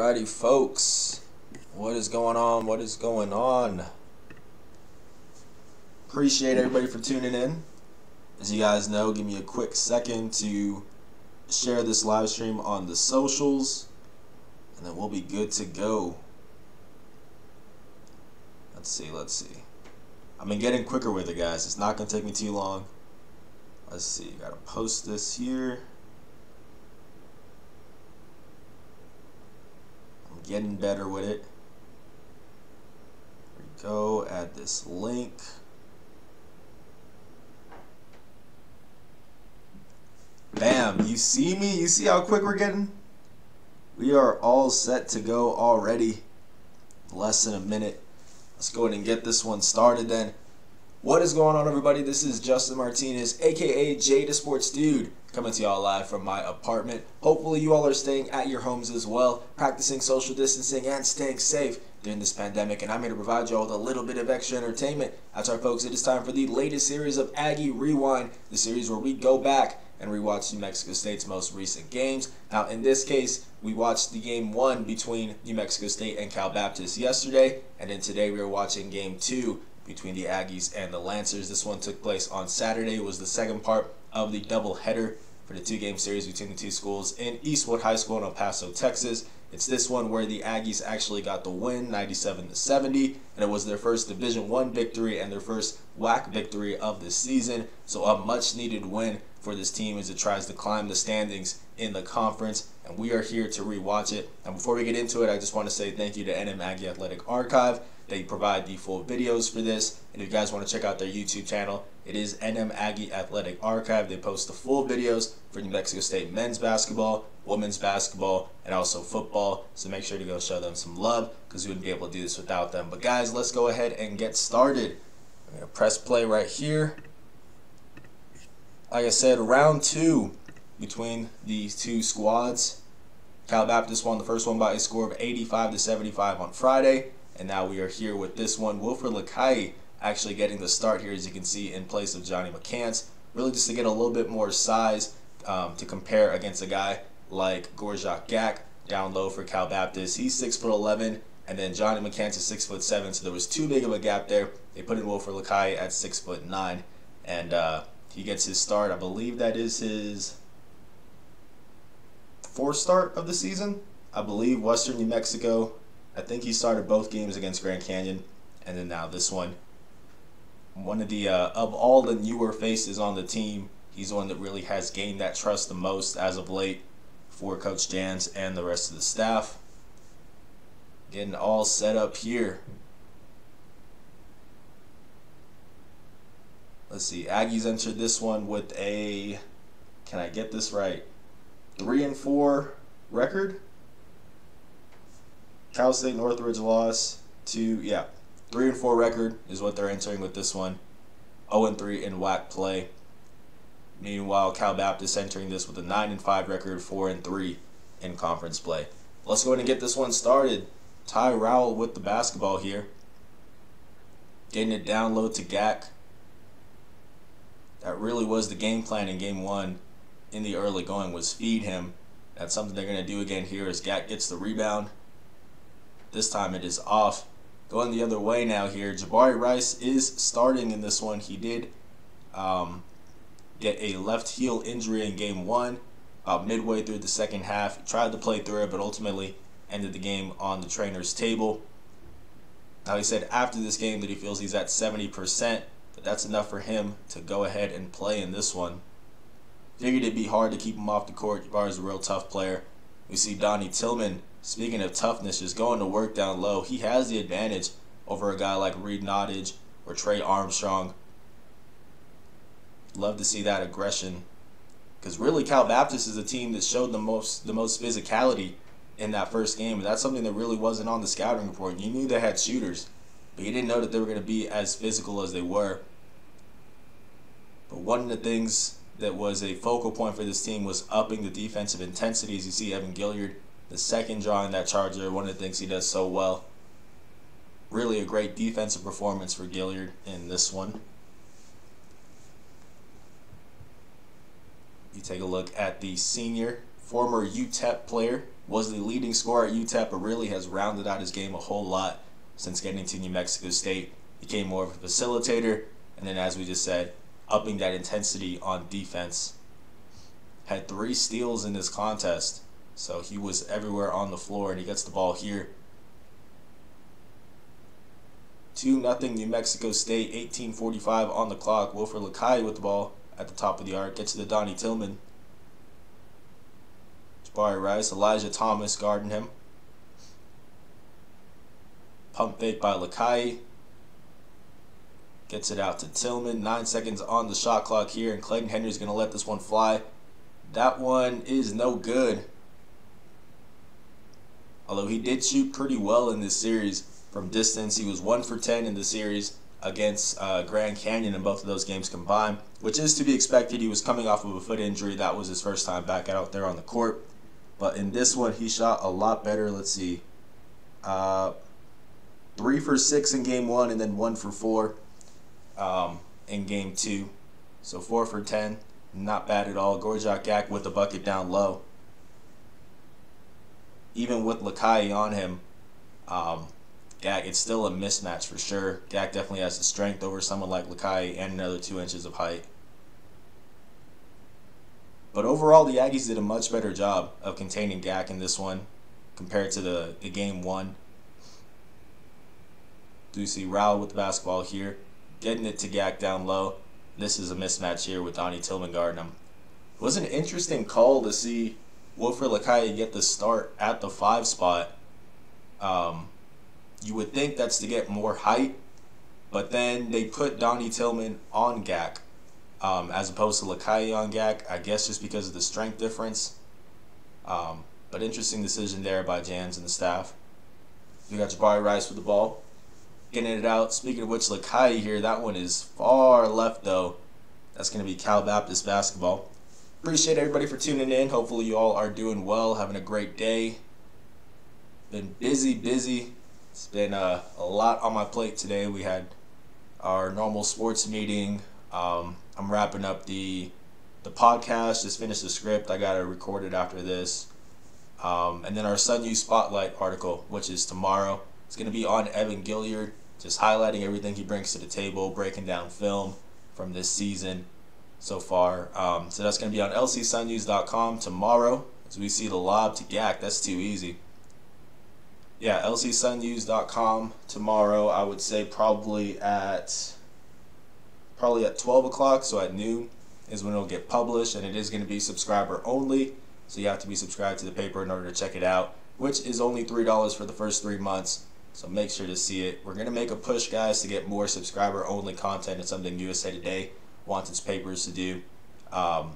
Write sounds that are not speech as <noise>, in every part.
Alrighty, folks. What is going on? What is going on? Appreciate everybody for tuning in. As you guys know, give me a quick second to share this live stream on the socials, and then we'll be good to go. Let's see, let's see. I've been getting quicker with it, guys. It's not going to take me too long. Let's see, gotta post this here. Getting better with it. There we go, add this link. Bam, you see me? You see how quick we're getting? We are all set to go already. Less than a minute. Let's go ahead and get this one started then. What is going on, everybody? This is Justin Martinez, aka Jada Sports Dude, coming to y'all live from my apartment. Hopefully, you all are staying at your homes as well, practicing social distancing and staying safe during this pandemic. And I'm here to provide y'all with a little bit of extra entertainment. That's our folks. It is time for the latest series of Aggie Rewind, the series where we go back and rewatch New Mexico State's most recent games. Now, in this case, we watched the game one between New Mexico State and Cal Baptist yesterday, and then today we are watching game two between the Aggies and the Lancers. This one took place on Saturday. It was the second part of the doubleheader for the two-game series between the two schools in Eastwood High School in El Paso, Texas. It's this one where the Aggies actually got the win, 97 to 70, and it was their first Division One victory and their first WAC victory of the season. So a much-needed win for this team as it tries to climb the standings in the conference. And we are here to rewatch it. And before we get into it, I just want to say thank you to NM Aggie Athletic Archive. They provide the full videos for this. And if you guys want to check out their YouTube channel, it is NM Aggie Athletic Archive. They post the full videos for New Mexico State men's basketball, women's basketball, and also football. So make sure to go show them some love because we wouldn't be able to do this without them. But guys, let's go ahead and get started. I'm going to press play right here. Like I said, round two between these two squads. Cal Baptist won the first one by a score of 85 to 75 on Friday. And now we are here with this one. Wilfried Likayi actually getting the start here, as you can see, in place of Johnny McCants. Really just to get a little bit more size um, to compare against a guy like Gorjok Gak down low for Cal Baptist. He's 6 foot 11, and then Johnny McCants is 6 foot 7, so there was too big of a gap there. They put in Wilfried Likayi at 6 foot 9, and uh, he gets his start. I believe that is his fourth start of the season. I believe Western New Mexico I think he started both games against Grand Canyon, and then now this one. One of the uh, of all the newer faces on the team, he's the one that really has gained that trust the most as of late for Coach Jans and the rest of the staff. Getting all set up here. Let's see. Aggies entered this one with a. Can I get this right? Three and four record. Cal State Northridge loss to yeah, three and four record is what they're entering with this one. 0 and three in WAC play. Meanwhile, Cal Baptist entering this with a nine and five record, four and three in conference play. Let's go ahead and get this one started. Ty Rowell with the basketball here. Getting it down low to Gak. That really was the game plan in game one in the early going was feed him. That's something they're going to do again here as Gak gets the rebound. This time it is off. Going the other way now here. Jabari Rice is starting in this one. He did um, get a left heel injury in game one. Midway through the second half. Tried to play through it, but ultimately ended the game on the trainer's table. Now he said after this game that he feels he's at 70%, but that's enough for him to go ahead and play in this one. Figured it'd be hard to keep him off the court. Jabari's a real tough player. We see Donnie Tillman Speaking of toughness, just going to work down low, he has the advantage over a guy like Reed Nottage or Trey Armstrong. Love to see that aggression. Because really, Cal Baptist is a team that showed the most the most physicality in that first game. And that's something that really wasn't on the scouting report. You knew they had shooters, but you didn't know that they were going to be as physical as they were. But one of the things that was a focal point for this team was upping the defensive intensity. As you see, Evan Gilliard the second drawing that charger, one of the things he does so well. Really a great defensive performance for Gilliard in this one. You take a look at the senior former UTEP player, was the leading scorer at UTEP, but really has rounded out his game a whole lot since getting to New Mexico State. Became more of a facilitator, and then, as we just said, upping that intensity on defense. Had three steals in this contest, so he was everywhere on the floor, and he gets the ball here. 2 nothing New Mexico State, 1845 on the clock. Wilfried Likayi with the ball at the top of the arc. Gets to the Donnie Tillman. Jabari Rice, Elijah Thomas guarding him. Pump fake by Likayi. Gets it out to Tillman. Nine seconds on the shot clock here, and Clayton Henry's going to let this one fly. That one is no good. Although he did shoot pretty well in this series from distance. He was 1 for 10 in the series against uh, Grand Canyon in both of those games combined, which is to be expected. He was coming off of a foot injury. That was his first time back out there on the court. But in this one, he shot a lot better. Let's see. Uh, three for six in game one, and then one for four um, in game two. So four for ten. Not bad at all. Gorjok Gak with the bucket down low. Even with Likayi on him, um, Gak, it's still a mismatch for sure. Gak definitely has the strength over someone like Likayi and another two inches of height. But overall, the Aggies did a much better job of containing Gak in this one compared to the, the game one. Do you see Rowell with the basketball here, getting it to Gak down low. This is a mismatch here with Donnie Tillman guarding him. It was an interesting call to see Wilfried Likayi get the start at the five spot. Um, you would think that's to get more height, but then they put Donnie Tillman on Gak um, as opposed to Likayi on Gak, I guess just because of the strength difference. Um, but interesting decision there by Jans and the staff. We got Jabari Rice with the ball. Getting it out. Speaking of which, Likayi here, that one is far left though. That's going to be Cal Baptist basketball. Appreciate everybody for tuning in. Hopefully you all are doing well, having a great day. Been busy, busy. It's been uh, a lot on my plate today. We had our normal sports meeting. Um, I'm wrapping up the the podcast. Just finished the script. I got to record it after this. Um, and then our Sun Spotlight article, which is tomorrow. It's going to be on Evan Gilliard, just highlighting everything he brings to the table, breaking down film from this season so far. Um, so that's going to be on lcsunnews.com tomorrow as we see the lob to Gak. That's too easy yeah, lcsunnews.com tomorrow. I would say probably at probably at 12 o'clock, so at noon is when it'll get published, and it is going to be subscriber only. So you have to be subscribed to the paper in order to check it out, which is only three dollars for the first three months. So make sure to see it. We're gonna make a push, guys, to get more subscriber only content. It's something USA Today wants its papers to do. Um,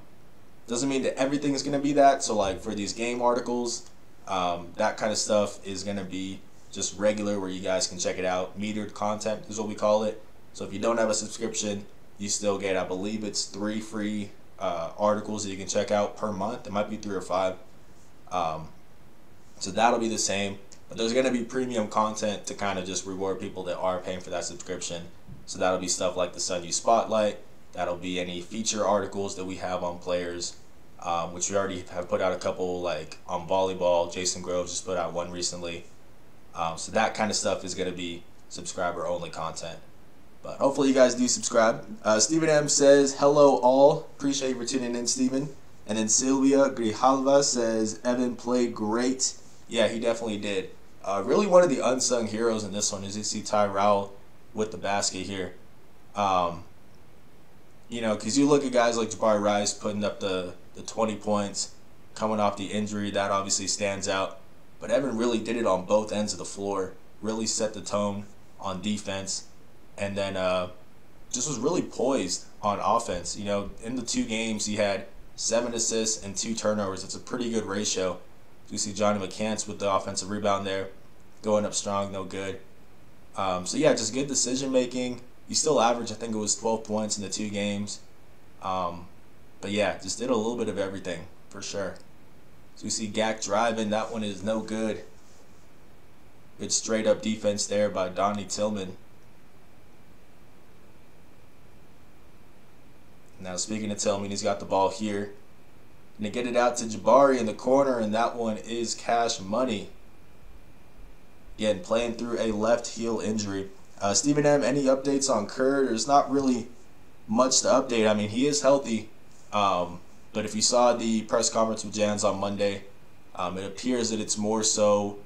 doesn't mean that everything is gonna be that. So like for these game articles, um, that kind of stuff is going to be just regular where you guys can check it out. Metered content is what we call it. So if you don't have a subscription, you still get, I believe it's three free uh, articles that you can check out per month. It might be three or five. Um, so that'll be the same. But there's going to be premium content to kind of just reward people that are paying for that subscription. So that'll be stuff like the Sun U Spotlight. That'll be any feature articles that we have on players um, which we already have put out a couple like on volleyball. Jason Groves just put out one recently. Um, so that kind of stuff is going to be subscriber only content. But hopefully you guys do subscribe. Uh, Stephen M says, hello all. Appreciate you for tuning in, Stephen. And then Sylvia Grijalva says, Evan played great. Yeah, he definitely did. Uh, really one of the unsung heroes in this one is you see Ty Rowell with the basket here. Um, you know, because you look at guys like Jabari Rice putting up the the 20 points coming off the injury. That obviously stands out. But Evan really did it on both ends of the floor, really set the tone on defense, and then uh, just was really poised on offense. You know, in the two games, he had seven assists and two turnovers. It's a pretty good ratio. You see Johnny McCants with the offensive rebound there, going up strong, no good. Um, so yeah, just good decision making. He still averaged, I think it was 12 points in the two games. Um, but yeah, just did a little bit of everything for sure. So we see Gak driving. That one is no good. Good straight up defense there by Donnie Tillman. Now speaking of Tillman, he's got the ball here. and to get it out to Jabari in the corner, and that one is cash money. Again, playing through a left heel injury. Uh, Stephen M, any updates on Kiir? There's not really much to update. I mean, he is healthy. Um, but if you saw the press conference with Jans on Monday, um, it appears that it's more so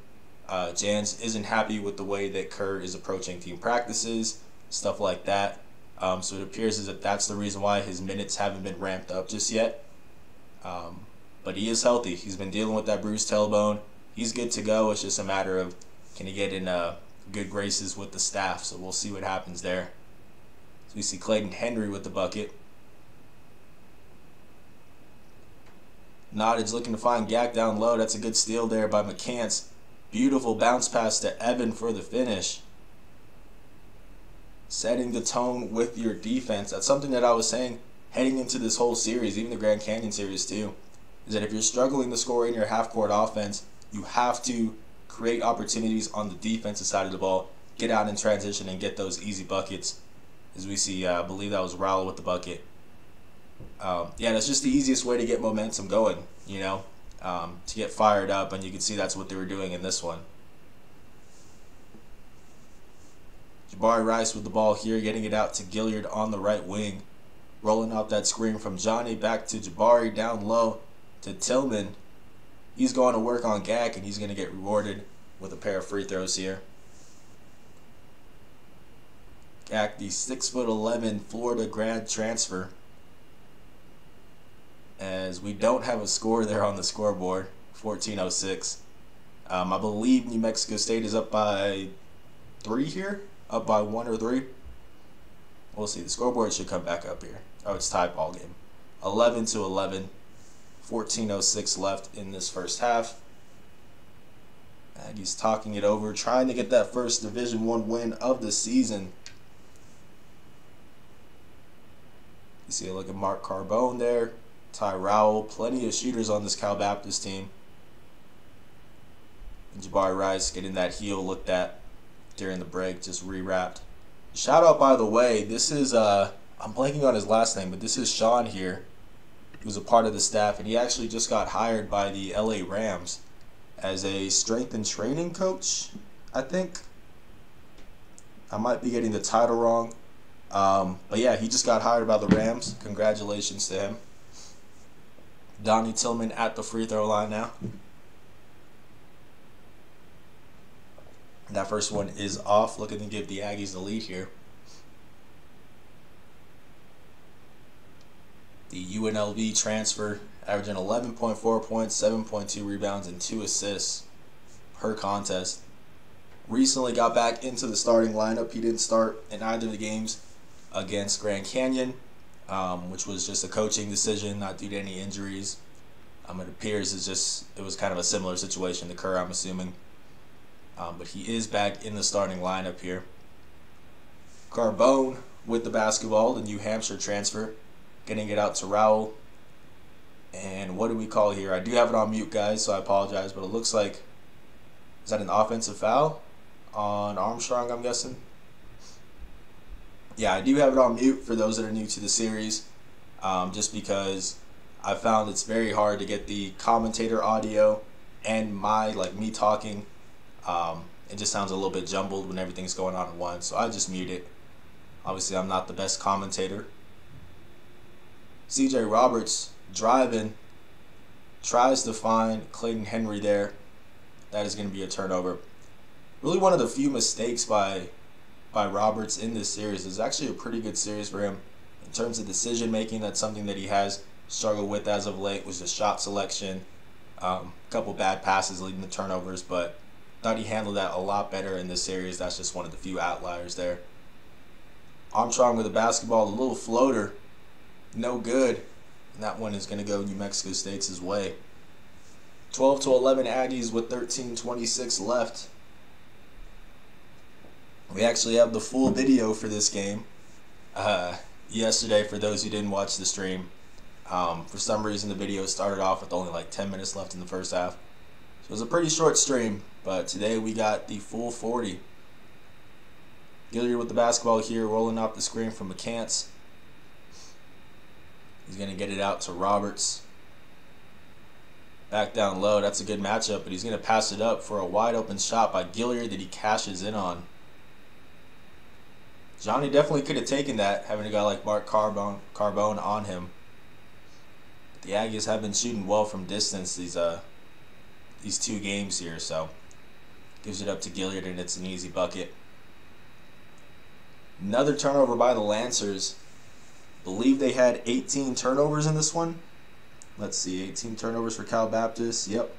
uh, Jans isn't happy with the way that Kiir is approaching team practices, stuff like that. Um, so it appears if that's the reason why his minutes haven't been ramped up just yet. Um, but he is healthy. He's been dealing with that bruised tailbone. He's good to go. It's just a matter of can he get in uh, good graces with the staff. So we'll see what happens there. So we see Clayton Henry with the bucket. Nottage looking to find Gak down low. That's a good steal there by McCants. Beautiful bounce pass to Evan for the finish. Setting the tone with your defense. That's something that I was saying heading into this whole series, even the Grand Canyon series too, is that if you're struggling to score in your half court offense, you have to create opportunities on the defensive side of the ball, get out in transition, and get those easy buckets. As we see, uh, I believe that was Rowell with the bucket. Um, yeah, that's just the easiest way to get momentum going, you know, um, to get fired up, and you can see that's what they were doing in this one. Jabari Rice with the ball here, getting it out to Gilliard on the right wing. Rolling out that screen from Johnny back to Jabari down low to Tillman. He's going to work on Gak and he's going to get rewarded with a pair of free throws here. Gak, the 6'11 Florida grad transfer. As we don't have a score there on the scoreboard, 1406. Um, I believe New Mexico State is up by three here, up by one or three. We'll see. The scoreboard should come back up here. Oh, it's tie ball game. 11 to 11. 14.06 left in this first half. And he's talking it over, trying to get that first Division One win of the season. You see a look at Mark Carbone there, Ty Rowell, plenty of shooters on this Cal Baptist team. And Jabari Rice getting that heel looked at during the break, just rewrapped. Shout out, by the way, this is, uh, I'm blanking on his last name, but this is Sean here, who's a part of the staff, and he actually just got hired by the LA Rams as a strength and training coach, I think. I might be getting the title wrong. Um, but yeah, he just got hired by the Rams. Congratulations to him. Donnie Tillman at the free throw line now. That first one is off, looking to give the Aggies the lead here. The UNLV transfer, averaging 11.4 points, 7.2 rebounds, and 2 assists per contest. Recently got back into the starting lineup. He didn't start in either of the games against Grand Canyon, um, which was just a coaching decision, not due to any injuries. Um, it appears it's just it was kind of a similar situation to Kiir, I'm assuming. Um, but he is back in the starting lineup here. Carbone with the basketball, the New Hampshire transfer, getting it out to Rowell. And what do we call here? I do have it on mute, guys, so I apologize, but it looks like is that an offensive foul on Armstrong? I'm guessing. Yeah, I do have it on mute for those that are new to the series, um, just because I found it's very hard to get the commentator audio and my like me talking um, it just sounds a little bit jumbled when everything's going on at once, so I just mute it. Obviously, I'm not the best commentator. CJ Roberts driving, tries to find Clayton Henry there. That is going to be a turnover. Really, one of the few mistakes by by Roberts in this series. is actually a pretty good series for him in terms of decision making. That's something that he has struggled with as of late. Was the shot selection, um, a couple bad passes leading to turnovers, but Thought he handled that a lot better in this series. That's just one of the few outliers there. Armstrong with the basketball, a little floater, no good. And that one is going to go New Mexico State's way. 12 to 11 Aggies with 13:26 left. We actually have the full video for this game. Uh, yesterday, for those who didn't watch the stream, um, for some reason the video started off with only like 10 minutes left in the first half. So it was a pretty short stream. But today we got the full 40. Gilliard with the basketball here, rolling off the screen from McCants. He's going to get it out to Roberts. Back down low. That's a good matchup, but he's going to pass it up for a wide open shot by Gilliard that he cashes in on. Johnny definitely could have taken that, having a guy like Mark Carbone, Carbone on him. The Aggies have been shooting well from distance these uh these two games here, so gives it up to Gilliard and it's an easy bucket. Another turnover by the Lancers. Believe they had 18 turnovers in this one. Let's see, 18 turnovers for Cal Baptist. Yep.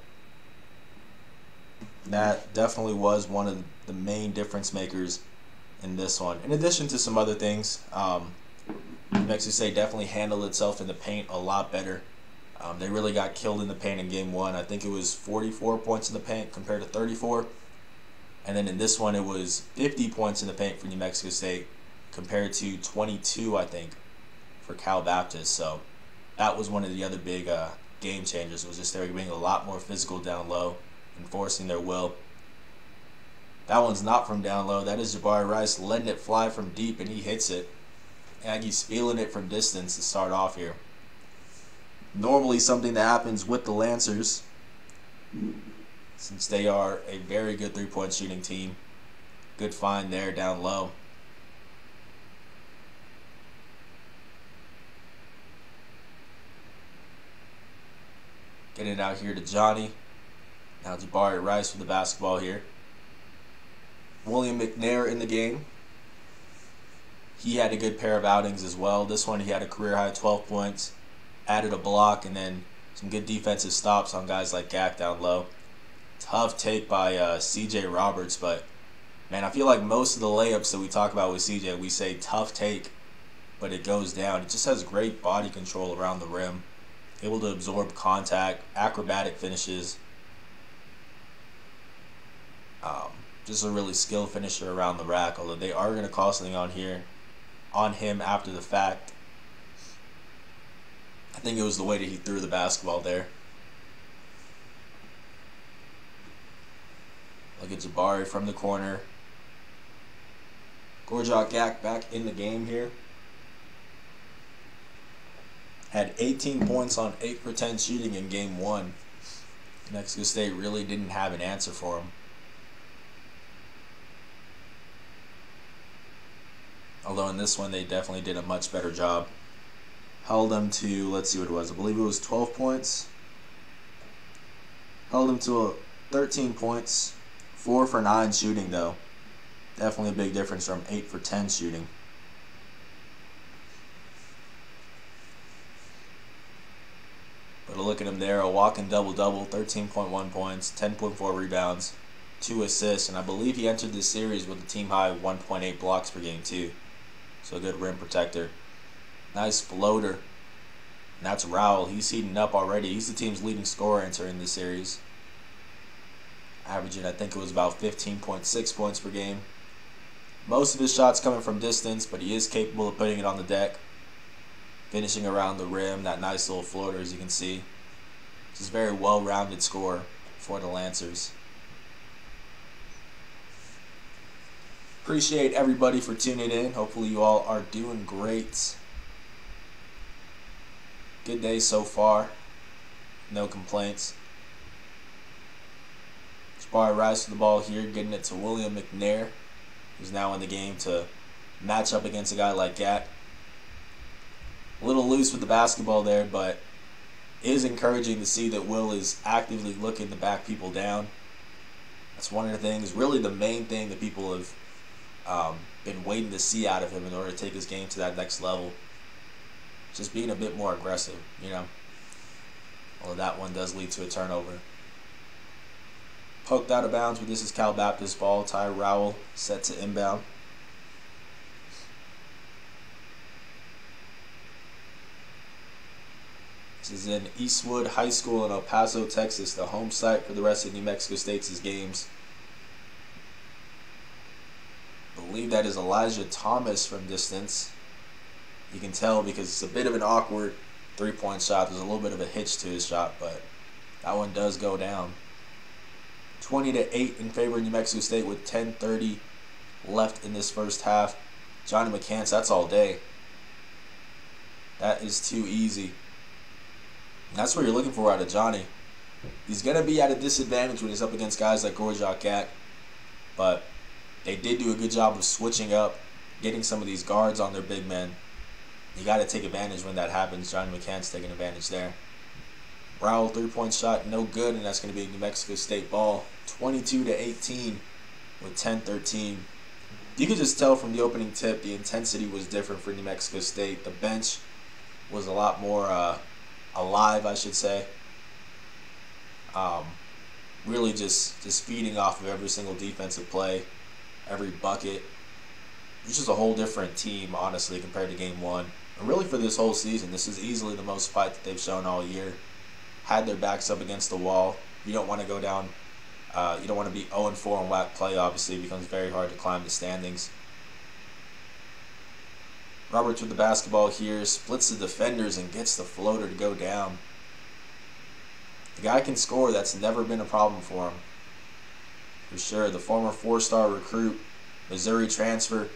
That definitely was one of the main difference makers in this one. In addition to some other things, um, Mexico State definitely handled itself in the paint a lot better. Um, they really got killed in the paint in game one. I think it was 44 points in the paint compared to 34. And then in this one, it was 50 points in the paint for New Mexico State compared to 22, I think, for Cal Baptist. So that was one of the other big uh, game changers. Was just they were being a lot more physical down low, enforcing their will. That one's not from down low. That is Jabari Rice letting it fly from deep, and he hits it. Aggies feeling it from distance to start off here. Normally something that happens with the Lancers, since they are a very good three-point shooting team. Good find there down low. Getting it out here to Johnny. Now Jabari Rice for the basketball here. William McNair in the game. He had a good pair of outings as well. This one he had a career high 12 points, added a block, and then some good defensive stops on guys like Gak down low. Tough take by uh, CJ Roberts, but man, I feel like most of the layups that we talk about with CJ, we say tough take, but it goes down. It just has great body control around the rim, able to absorb contact, acrobatic finishes. Um, just a really skilled finisher around the rack. Although they are going to call something on here, on him after the fact. I think it was the way that he threw the basketball there. Look at Jabari from the corner. Gorjok Gak back in the game here. Had 18 points on 8 for 10 shooting in game 1. Mexico State really didn't have an answer for him. Although in this one they definitely did a much better job. Held them to, let's see what it was, I believe it was 12 points. Held them to a 13 points. 4 for 9 shooting though. Definitely a big difference from 8 for 10 shooting. But a look at him there, a walk walking double-double, 13.1 points, 10.4 rebounds, 2 assists, and I believe he entered this series with a team high 1.8 blocks per game too. So a good rim protector. Nice floater. And that's Rowell. He's heating up already. He's the team's leading scorer entering this series. Averaging, I think it was about 15.6 points per game. Most of his shots coming from distance, but he is capable of putting it on the deck. Finishing around the rim, that nice little floater as you can see. Just very well-rounded score for the Lancers. Appreciate everybody for tuning in. Hopefully you all are doing great. Good day so far. No complaints. Jabari Rice with the ball here, getting it to William McNair, who's now in the game to match up against a guy like Gak. A little loose with the basketball there, but it is encouraging to see that Will is actively looking to back people down. That's one of the things, really the main thing that people have um, been waiting to see out of him in order to take his game to that next level. Just being a bit more aggressive, you know. Although that one does lead to a turnover. Poked out of bounds, but this is Cal Baptist ball. Ty Rowell set to inbound. Is in Eastwood High School in El Paso, Texas, the home site for the rest of New Mexico State's games believe that is Elijah Thomas from distance. You can tell because it's a bit of an awkward three-point shot. There's a little bit of a hitch to his shot, but that one does go down. 20 to 8 in favor of New Mexico State with 10:30 left in this first half. Johnny McCants, that's all day. That is too easy. That's what you're looking for out of Johnny. He's going to be at a disadvantage when he's up against guys like Gorjok Gak, but they did do a good job of switching up, getting some of these guards on their big men. You got to take advantage when that happens. Johnny McCants taking advantage there. Rowell three point shot, no good, and that's going to be New Mexico State ball. 22 to 18 with 10 13. You could just tell from the opening tip the intensity was different for New Mexico State. The bench was a lot more uh, alive, I should say. Um, really just just feeding off of every single defensive play, every bucket. It's just a whole different team, honestly, compared to game one. And really for this whole season, this is easily the most fight that they've shown all year. Had their backs up against the wall. You don't want to go down. Uh, you don't want to be 0 4 in WAC play. Obviously, becomes very hard to climb the standings. Roberts with the basketball here, splits the defenders and gets the floater to go down. The guy can score. That's never been a problem for him. For sure. The former four-star recruit, Missouri transfer.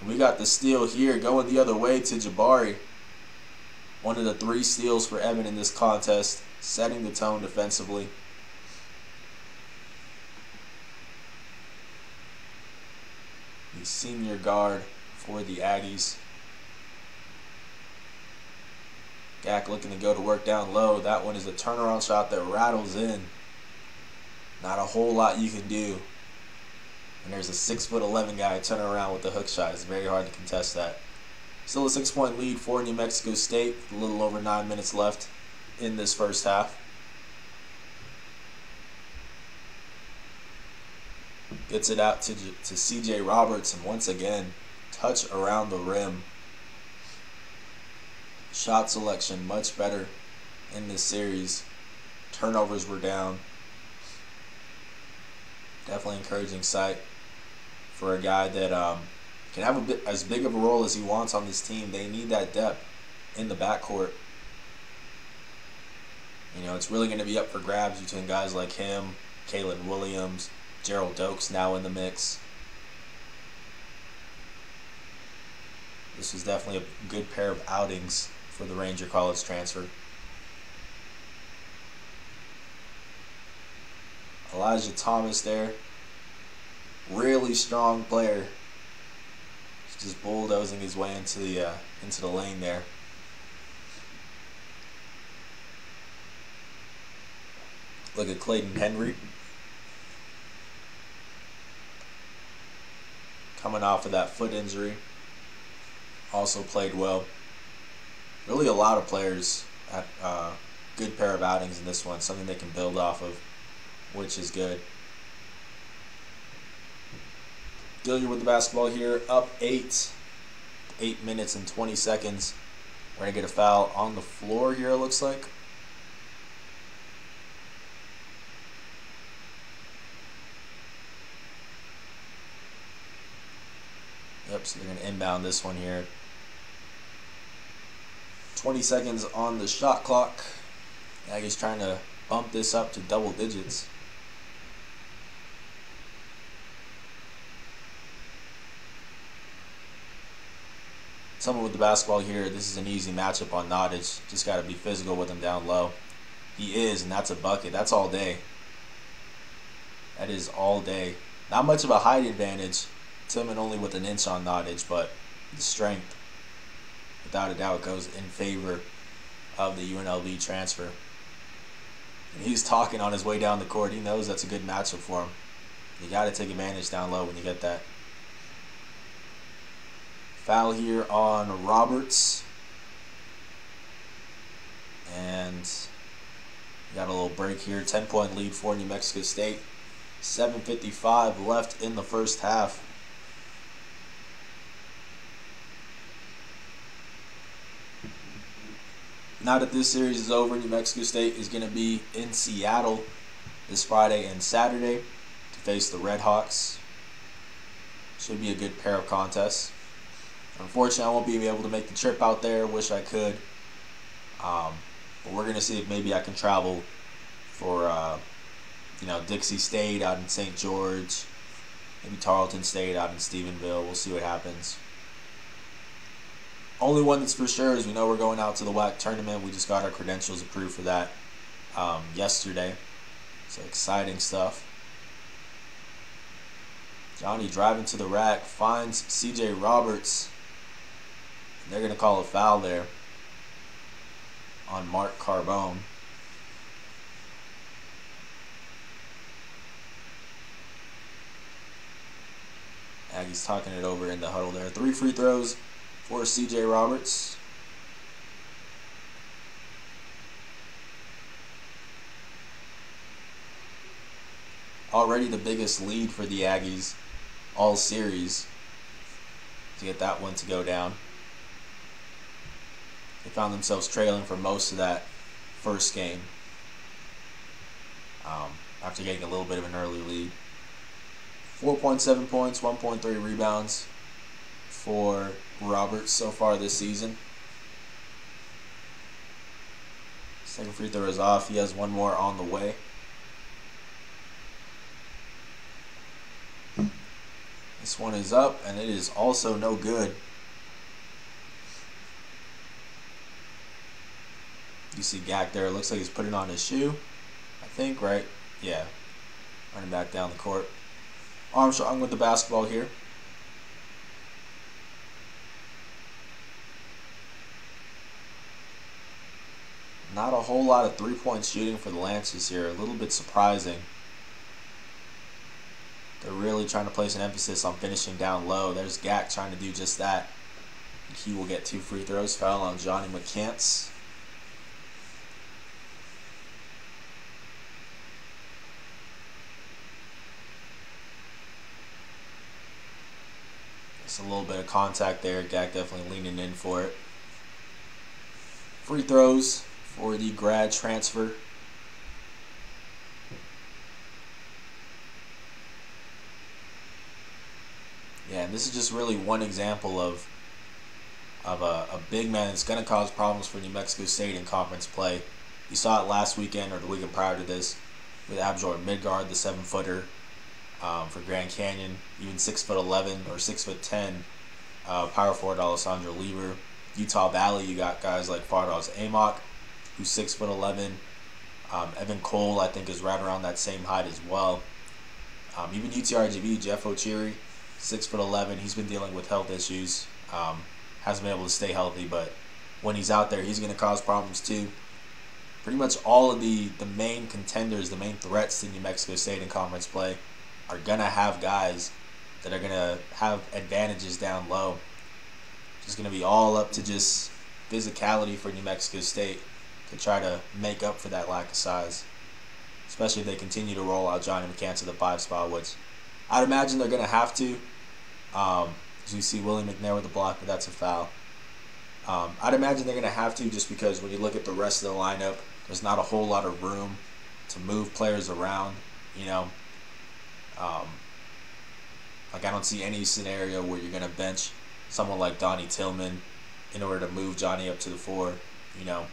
And we got the steal here going the other way to Jabari. One of the three steals for Evan in this contest, setting the tone defensively. The senior guard for the Aggies. Gak looking to go to work down low. That one is a turnaround shot that rattles in. Not a whole lot you can do. And there's a six foot eleven guy turning around with the hook shot. It's very hard to contest that. Still a six point lead for New Mexico State. A little over nine minutes left in this first half. Gets it out to, to CJ Roberts, and once again, touch around the rim. Shot selection much better in this series. Turnovers were down. Definitely encouraging sight for a guy that um, can have a bit as big of a role as he wants on this team. They need that depth in the backcourt. You know, it's really going to be up for grabs between guys like him, Kalen Williams, Gerald Dokes now in the mix. This was definitely a good pair of outings for the Ranger College transfer. Elijah Thomas there. Really strong player. Just bulldozing his way into the uh, into the lane there. Look at Clayton Henry. Coming off of that foot injury. Also played well really a lot of players had a uh, good pair of outings in this one, something they can build off of, which is good. Gilliard with the basketball here, up eight, eight minutes and 20 seconds. We're going to get a foul on the floor here, it looks like. Yep, so they're going to inbound this one here. 20 seconds on the shot clock. Aggies trying to bump this up to double digits. Someone with the basketball here, this is an easy matchup on Nottage. Just got to be physical with him down low. He is, and that's a bucket. That's all day. That is all day. Not much of a height advantage. Tillman only with an inch on Nottage, but the strength without a doubt goes in favor of the UNLV transfer. And he's talking on his way down the court. He knows that's a good matchup for him. You got to take advantage down low when you get that. Foul here on Roberts. And got a little break here. 10 point lead for New Mexico State. 7.55 left in the first half. Now that this series is over, New Mexico State is going to be in Seattle this Friday and Saturday to face the Red Hawks. Should be a good pair of contests. Unfortunately, I won't be able to make the trip out there. Wish I could. Um, but we're going to see if maybe I can travel for, uh, you know, Dixie State out in St. George. Maybe Tarleton State out in Stephenville. We'll see what happens. Only one that's for sure is we know we're going out to the WAC tournament. We just got our credentials approved for that um, yesterday. So exciting stuff. Johnny driving to the rack finds CJ Roberts. They're going to call a foul there on Mark Carbone. Aggies talking it over in the huddle there. Three free throws for CJ Roberts. Already the biggest lead for the Aggies all series to get that one to go down. They found themselves trailing for most of that first game um, after getting a little bit of an early lead. 4.7 points, 1.3 rebounds for Roberts so far this season. Second free throw is off. He has one more on the way. This one is up, and it is also no good. You see Gak there. It looks like he's putting on his shoe. I think, right? Yeah. Running back down the court. Armstrong with the basketball here. Not a whole lot of three-point shooting for the Lancers here. A little bit surprising. They're really trying to place an emphasis on finishing down low. There's Gak trying to do just that. He will get two free throws. Foul on Johnny McCants. Just a little bit of contact there. Gak definitely leaning in for it. Free throws for the grad transfer. Yeah, and this is just really one example of of a, a big man that's going to cause problems for New Mexico State in conference play. You saw it last weekend or the weekend prior to this with Asbjørn Midtgaard, the seven footer um, for Grand Canyon, even six foot eleven or six foot ten. Uh, power forward Alessandro Lever. Utah Valley, you got guys like Fardaws Aimaq, who's six foot eleven. Um, Evan Cole, I think, is right around that same height as well. Um, even UTRGV, Jeff Ochiri, six foot eleven. He's been dealing with health issues. Um, hasn't been able to stay healthy, but when he's out there, he's going to cause problems too. Pretty much all of the the main contenders, the main threats to New Mexico State in conference play, are going to have guys that are going to have advantages down low. It's going to be all up to just physicality for New Mexico State to try to make up for that lack of size. Especially if they continue to roll out Johnny McCants to the five spot, which I'd imagine they're going to have to. Um, as you see Willie McNair with the block, but that's a foul. Um, I'd imagine they're going to have to just because when you look at the rest of the lineup, there's not a whole lot of room to move players around. You know, um, like I don't see any scenario where you're going to bench someone like Donnie Tillman in order to move Johnny up to the four. You know,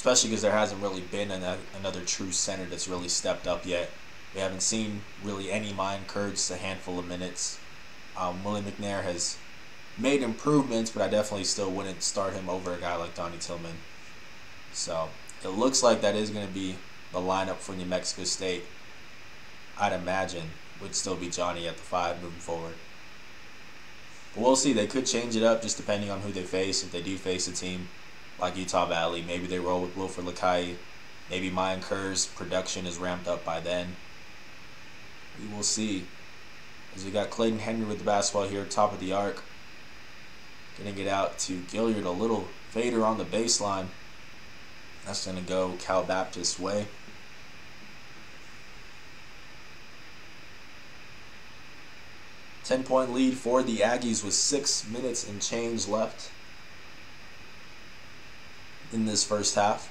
especially because there hasn't really been an, another true center that's really stepped up yet. We haven't seen really any Mayan Kurtz a handful of minutes. Um, Willie McNair has made improvements, but I definitely still wouldn't start him over a guy like Donnie Tillman. So it looks like that is going to be the lineup for New Mexico State. I'd imagine would still be Johnny at the five moving forward. But we'll see. They could change it up just depending on who they face. If they do face a team like Utah Valley, maybe they roll with Wilfried Likayi. Maybe Mayan Kiir's production is ramped up by then. We will see. As we got Clayton Henry with the basketball here, top of the arc. Getting it out to Gilliard, a little fader on the baseline. That's going to go Cal Baptist way. Ten point lead for the Aggies with six minutes and change left in this first half.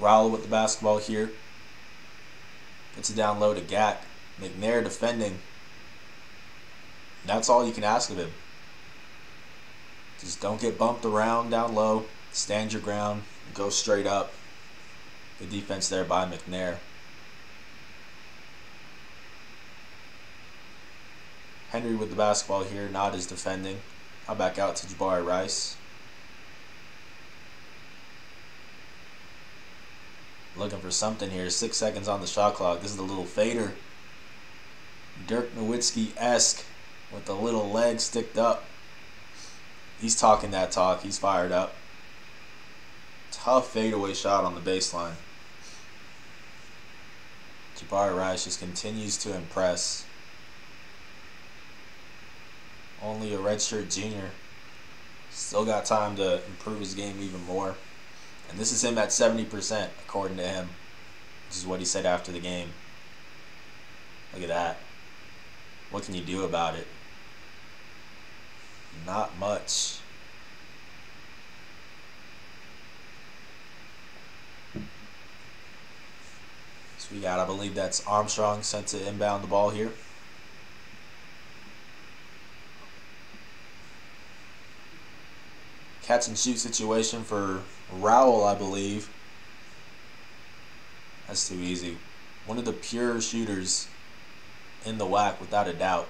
Rowell with the basketball here. Gets it down low to Gak. McNair defending. That's all you can ask of him. Just don't get bumped around down low. Stand your ground. Go straight up. Good defense there by McNair. Henry with the basketball here, not as defending. I'll back out to Jabari Rice. Looking for something here. Six seconds on the shot clock. This is the little fader. Dirk Nowitzki-esque with the little leg sticked up. He's talking that talk. He's fired up. Tough fadeaway shot on the baseline. Jabari Rice just continues to impress. Only a redshirt junior. Still got time to improve his game even more. And this is him at 70%, according to him. This is what he said after the game. Look at that. What can you do about it? Not much. So we got, I believe that's Armstrong sent to inbound the ball here. Catch and shoot situation for Rowell, I believe. That's too easy. One of the pure shooters in the WAC, without a doubt.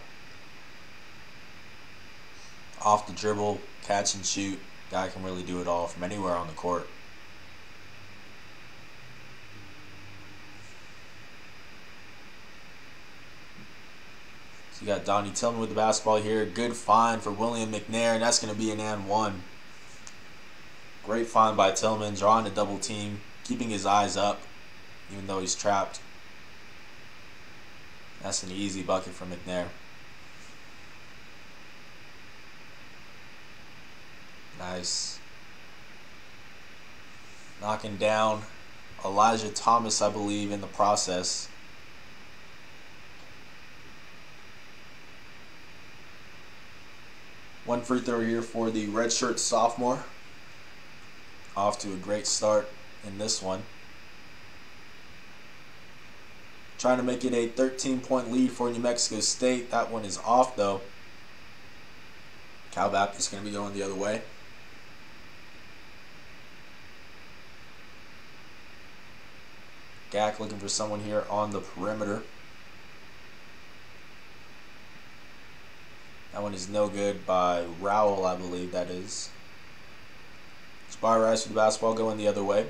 Off the dribble, catch and shoot. Guy can really do it all from anywhere on the court. So you got Donnie Tillman with the basketball here. Good find for William McNair, and that's going to be an and one. Great find by Tillman, drawing a double team, keeping his eyes up, even though he's trapped. That's an easy bucket for McNair. Nice. Knocking down Elijah Thomas, I believe, in the process. One free throw here for the redshirt sophomore. Off to a great start in this one. Trying to make it a 13 point lead for New Mexico State. That one is off though. Cal Baptist going to be going the other way. Gak looking for someone here on the perimeter. That one is no good by Rowell, I believe that is. Spy Rice with the basketball going the other way.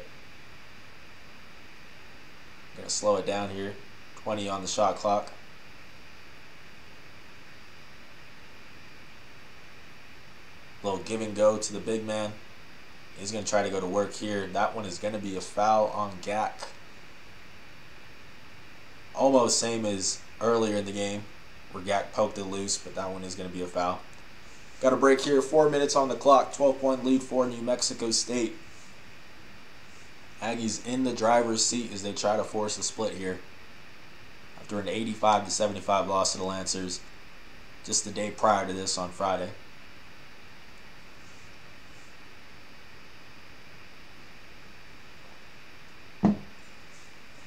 Gonna slow it down here. 20 on the shot clock. Little give and go to the big man. He's going to try to go to work here. That one is going to be a foul on Gak. Almost same as earlier in the game where Gak poked it loose, but that one is going to be a foul. Got a break here. Four minutes on the clock. 12 point lead for New Mexico State. Aggies in the driver's seat as they try to force a split here. After an 85 to 75 loss to the Lancers just the day prior to this on Friday.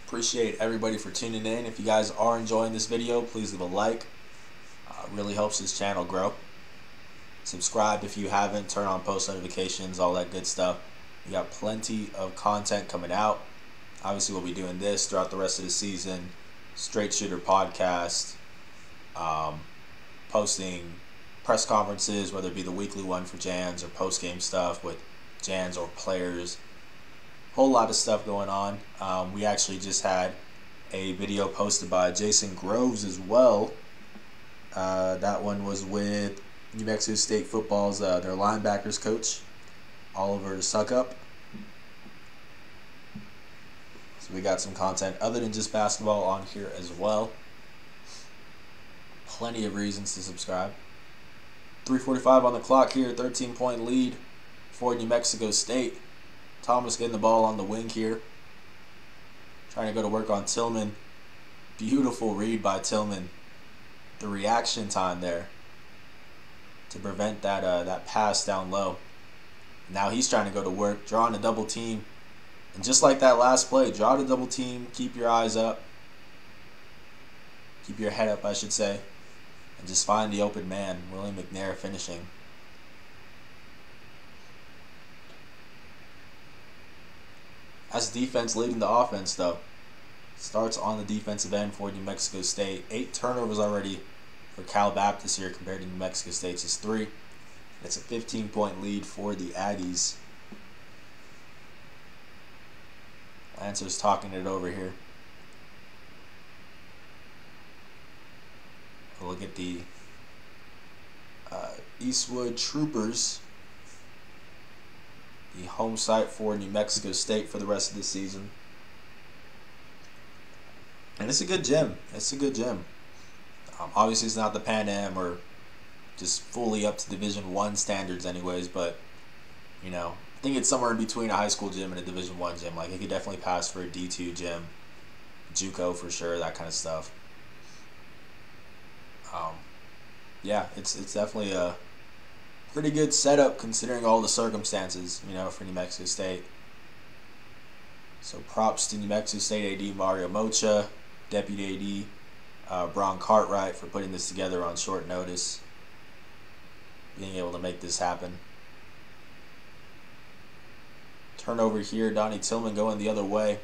Appreciate everybody for tuning in. If you guys are enjoying this video, please leave a like. Uh, really helps this channel grow. Subscribe if you haven't. Turn on post notifications, all that good stuff. We got plenty of content coming out. Obviously, we'll be doing this throughout the rest of the season. Straight Shooter podcast, um, posting press conferences, whether it be the weekly one for Jans or post game stuff with Jans or players whole lot of stuff going on. Um, we actually just had a video posted by Jason Groves as well. Uh, that one was with New Mexico State football's uh, their linebackers coach, Oliver Suckup. So we got some content other than just basketball on here as well. Plenty of reasons to subscribe. 345 on the clock here, 13 point lead for New Mexico State. Thomas getting the ball on the wing here. Trying to go to work on Tillman. Beautiful read by Tillman. The reaction time there to prevent that uh, that pass down low. Now he's trying to go to work, drawing a double team. And just like that last play, draw the double team, keep your eyes up. Keep your head up, I should say. And just find the open man, William McNair finishing. That's defense leading the offense, though. Starts on the defensive end for New Mexico State. Eight turnovers already for Cal Baptist here compared to New Mexico State's is three. It's a 15 point lead for the Aggies. Lancers talking it over here. Look at the uh, Eastwood Troopers, the home site for New Mexico State for the rest of the season. And it's a good gym. It's a good gym. Um, obviously, it's not the Pan Am or just fully up to Division One standards, anyways. But you know, I think it's somewhere in between a high school gym and a Division One gym. Like it could definitely pass for a D two gym, JUCO for sure, that kind of stuff. Um, yeah, it's it's definitely a pretty good setup considering all the circumstances, you know, for New Mexico State. So props to New Mexico State AD Mario Moccia, Deputy AD uh, Braun Cartwright for putting this together on short notice, being able to make this happen. Turnover here, Donnie Tillman going the other way.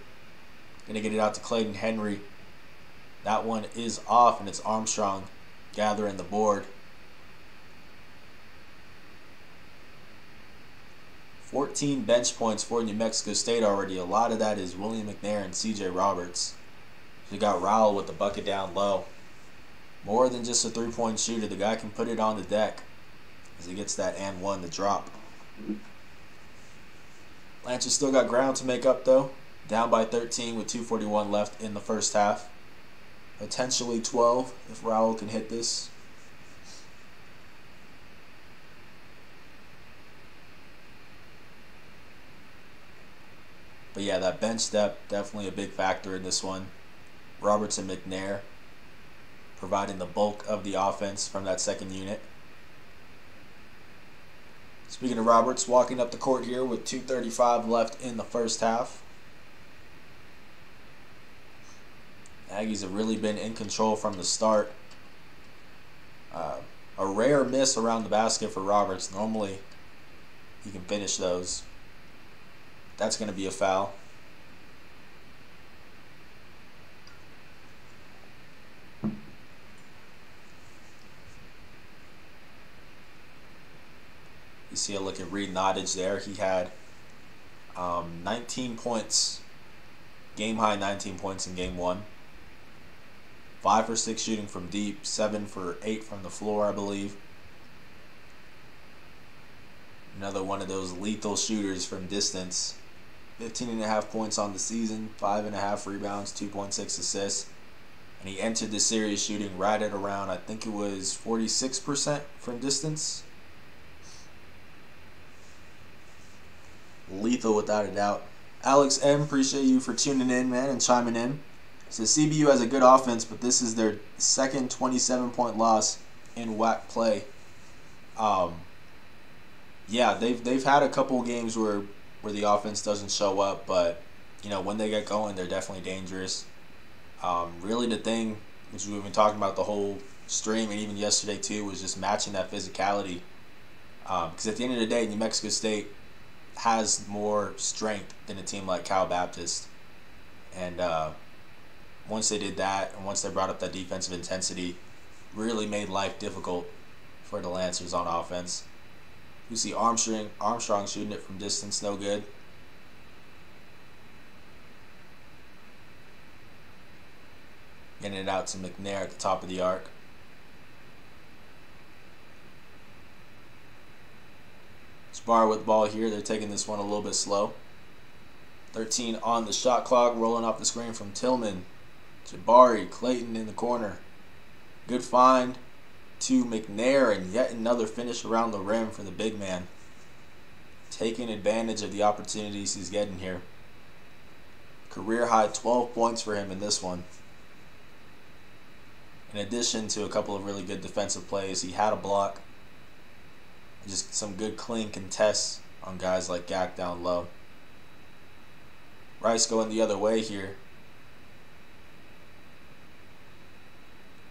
Gonna get it out to Clayton Henry. That one is off, and it's Armstrong gathering the board. 14 bench points for New Mexico State already. A lot of that is William McNair and CJ Roberts. We got Rowell with the bucket down low. More than just a three point shooter, the guy can put it on the deck as he gets that and one to drop. Lancers still got ground to make up though. Down by 13 with 241 left in the first half. Potentially 12 if Rowell can hit this. But yeah, that bench depth definitely a big factor in this one. Roberts and McNair providing the bulk of the offense from that second unit. Speaking of Roberts, walking up the court here with 2.35 left in the first half. Aggies have really been in control from the start. Uh, a rare miss around the basket for Roberts. Normally, he can finish those. That's going to be a foul. You see a look at Reed Nottage there. He had um, 19 points, game high 19 points in game one. Five for six shooting from deep, seven for eight from the floor, I believe. Another one of those lethal shooters from distance. 15 and a half points on the season, five and a half rebounds, 2.6 assists. And he entered the series shooting right at around, I think it was 46% from distance. Lethal without a doubt. Alex M, appreciate you for tuning in, man, and chiming in. So CBU has a good offense, but this is their second 27 point loss in WAC play. Um, yeah, they've they've had a couple games where where the offense doesn't show up, but you know when they get going, they're definitely dangerous. Um, really, the thing which we've been talking about the whole stream and even yesterday too was just matching that physicality. Because um, at the end of the day, New Mexico State has more strength than a team like Cal Baptist, and uh, once they did that, and once they brought up that defensive intensity, really made life difficult for the Lancers on offense. You see Armstrong Armstrong shooting it from distance, no good. Getting it out to McNair at the top of the arc. Jabari with the ball here. They're taking this one a little bit slow. 13 on the shot clock, rolling off the screen from Tillman. Jabari, Clayton in the corner. Good find to McNair and yet another finish around the rim for the big man. Taking advantage of the opportunities he's getting here. Career high 12 points for him in this one. In addition to a couple of really good defensive plays, he had a block. Just some good clean contests on guys like Gak down low. Rice going the other way here.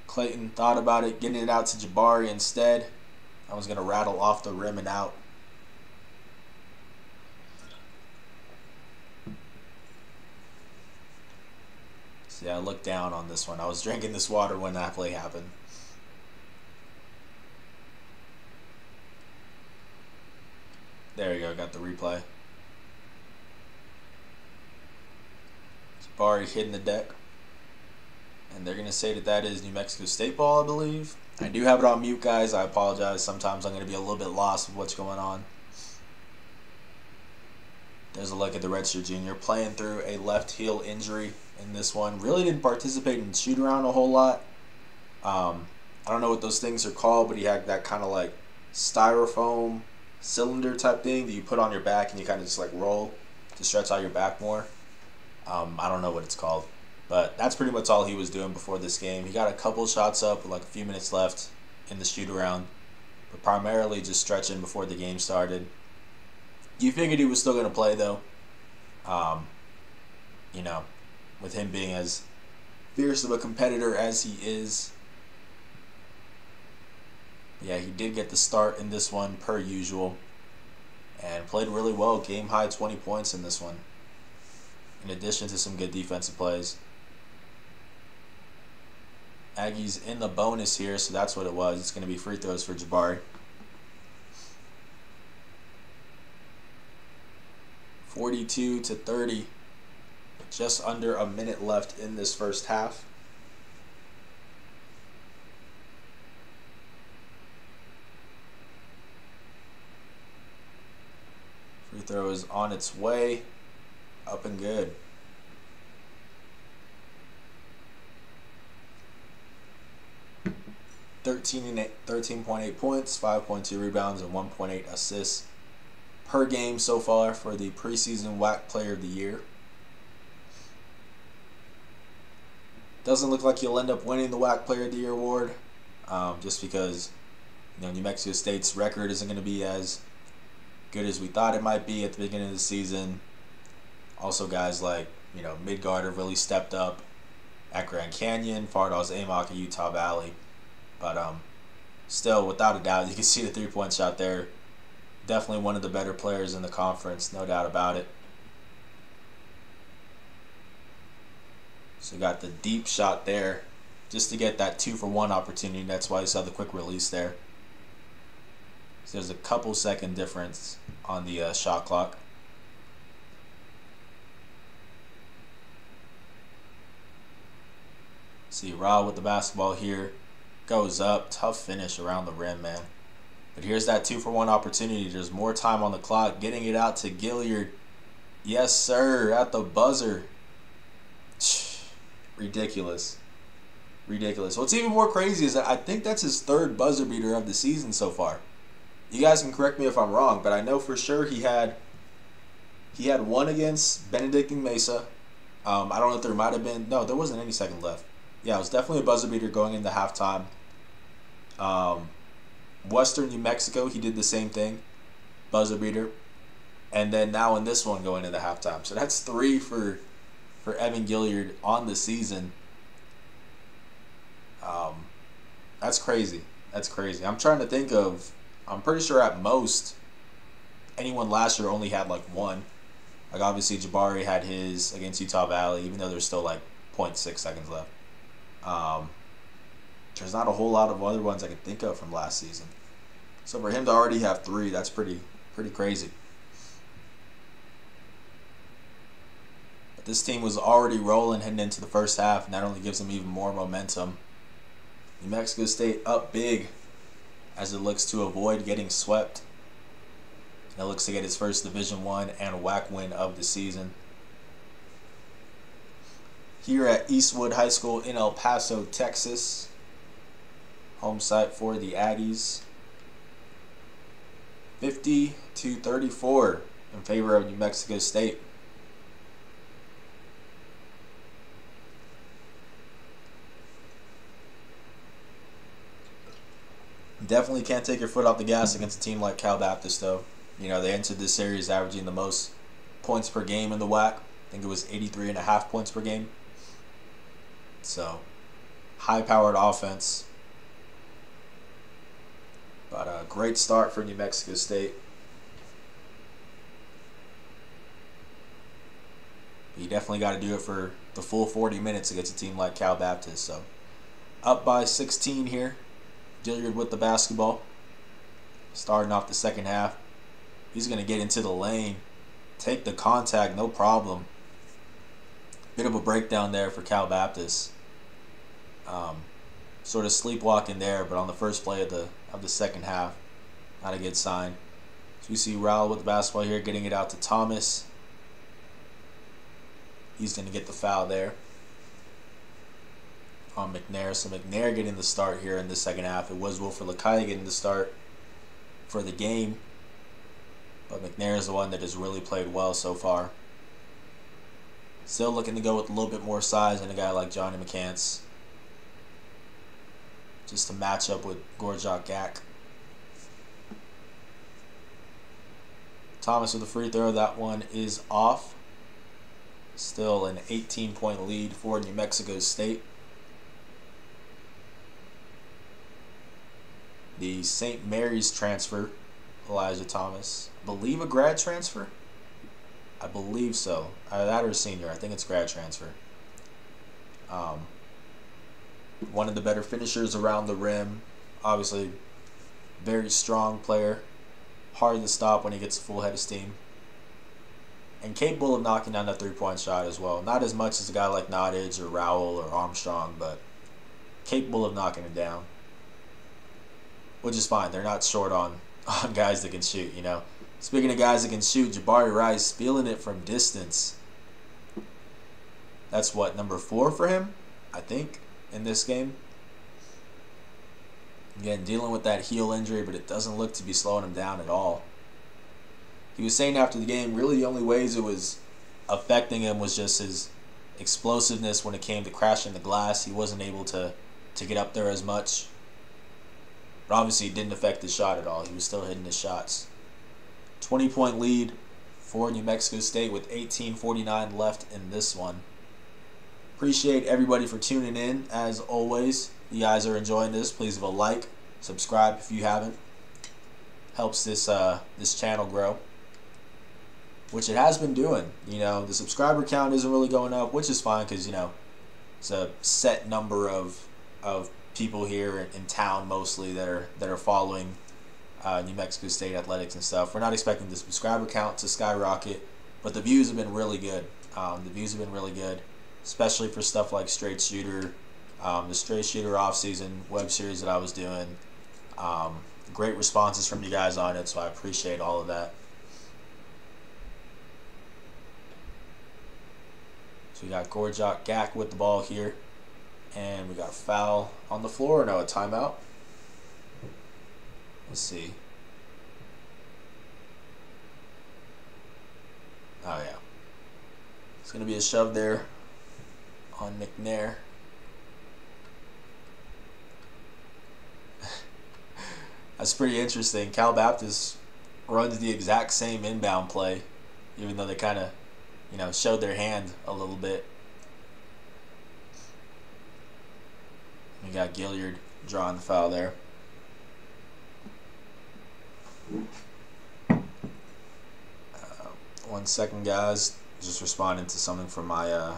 Clayton thought about it, getting it out to Jabari instead. I was going to rattle off the rim and out. See, I looked down on this one. I was drinking this water when that play happened. There you go, got the replay. Jabari hitting the deck. And they're going to say that that is New Mexico State ball, I believe. I do have it on mute, guys. I apologize. Sometimes I'm going to be a little bit lost with what's going on. There's a look at the redshirt junior playing through a left heel injury in this one. Really didn't participate in shoot around a whole lot. Um, I don't know what those things are called, but he had that kind of like styrofoam cylinder type thing that you put on your back and you kind of just like roll to stretch out your back more. Um, I don't know what it's called, but that's pretty much all he was doing before this game. He got a couple shots up with like a few minutes left in the shoot around, but primarily just stretching before the game started. You figured he was still going to play though. Um, you know, with him being as fierce of a competitor as he is. Yeah, he did get the start in this one per usual and played really well. Game high 20 points in this one, in addition to some good defensive plays. Aggies in the bonus here, so that's what it was. It's going to be free throws for Jabari. Forty-two to thirty, just under a minute left in this first half. Free throw is on its way. Up and good. Thirteen and thirteen point eight points, five point two rebounds, and one point eight assists per game so far for the preseason WAC Player of the Year. Doesn't look like he'll end up winning the WAC Player of the Year award, um, just because you know New Mexico State's record isn't going to be as good as we thought it might be at the beginning of the season. Also, guys like, you know, Midtgaard have really stepped up at Grand Canyon, Fardaws Aimaq at Utah Valley. But um, still, without a doubt, <laughs> you can see the three point shot there. Definitely one of the better players in the conference, no doubt about it. So got the deep shot there just to get that two for one opportunity. That's why you saw the quick release there. So there's a couple second difference on the uh, shot clock. See Ra with the basketball here. Goes up. Tough finish around the rim, man. But here's that two for one opportunity. There's more time on the clock. Getting it out to Gilyard. Yes, sir. At the buzzer. <sighs> Ridiculous. Ridiculous. What's even more crazy is that I think that's his third buzzer beater of the season so far. You guys can correct me if I'm wrong, but I know for sure he had he had one against Benedictine Mesa. Um, I don't know if there might have been no, there wasn't any second left. Yeah, it was definitely a buzzer beater going into halftime. Um, Western New Mexico, he did the same thing, buzzer beater, and then now in this one going into the halftime. So that's three for for Evan Gilyard on the season. Um, that's crazy. That's crazy. I'm trying to think of I'm pretty sure at most anyone last year only had like one. Like obviously Jabari had his against Utah Valley, even though there's still like 0.6 seconds left. Um, there's not a whole lot of other ones I can think of from last season. So for him to already have three, that's pretty pretty crazy. But this team was already rolling heading into the first half, and that only gives them even more momentum. New Mexico State up big as it looks to avoid getting swept. And it looks to get its first Division One and WAC win of the season. Here at Eastwood High School in El Paso, Texas. Home site for the Aggies. 50 to 34 in favor of New Mexico State. Definitely can't take your foot off the gas against a team like Cal Baptist, though. You know, they entered this series averaging the most points per game in the WAC. I think it was 83 and a half points per game. So, high-powered offense. But a great start for New Mexico State. You definitely got to do it for the full 40 minutes against a team like Cal Baptist. So, up by 16 here. Gilyard with the basketball. Starting off the second half. He's going to get into the lane. Take the contact, no problem. bit of a breakdown there for Cal Baptist. Um, sort of sleepwalking there, but on the first play of the of the second half, not a good sign. So we see Rowell with the basketball here, getting it out to Thomas. He's going to get the foul there on McNair. So McNair getting the start here in the second half. It was Wilfried Likayi getting the start for the game. But McNair is the one that has really played well so far. Still looking to go with a little bit more size than a guy like Johnny McCants. Just to match up with Gorjok Gak. Thomas with a free throw. That one is off. Still an 18 point lead for New Mexico State. The St. Mary's transfer, Elijah Thomas. I believe a grad transfer? I believe so. Either that or senior. I think it's grad transfer. Um, one of the better finishers around the rim. Obviously, very strong player. Hard to stop when he gets a full head of steam. And capable of knocking down that three point shot as well. Not as much as a guy like Nottage or Rowell or Armstrong, but capable of knocking it down. Which is fine. They're not short on, <laughs> on guys that can shoot, you know. Speaking of guys that can shoot, Jabari Rice feeling it from distance. That's what, number four for him, I think, in this game. Again, dealing with that heel injury, but it doesn't look to be slowing him down at all. He was saying after the game, really the only ways it was affecting him was just his explosiveness when it came to crashing the glass. He wasn't able to, to get up there as much. But obviously, it didn't affect his shot at all. He was still hitting his shots. 20 point lead for New Mexico State with 18:49 left in this one. Appreciate everybody for tuning in as always. You guys are enjoying this. Please give a like, subscribe if you haven't. Helps this uh, this channel grow, which it has been doing. You know, the subscriber count isn't really going up, which is fine because you know it's a set number of of people here in town mostly that are that are following uh, New Mexico State athletics and stuff. We're not expecting the subscriber count to skyrocket, but the views have been really good. Um, the views have been really good, especially for stuff like Straight Shooter, um, the Straight Shooter off-season web series that I was doing. Um, great responses from you guys on it, so I appreciate all of that. So we got Gorjok Gak with the ball here. And we got a foul on the floor. No, a timeout. Let's see. Oh, yeah. It's going to be a shove there on McNair. <laughs> That's pretty interesting. Cal Baptist runs the exact same inbound play, even though they kind of, you know, showed their hand a little bit. We got Gilyard drawing the foul there. Uh, one second, guys. Just responding to something from my uh,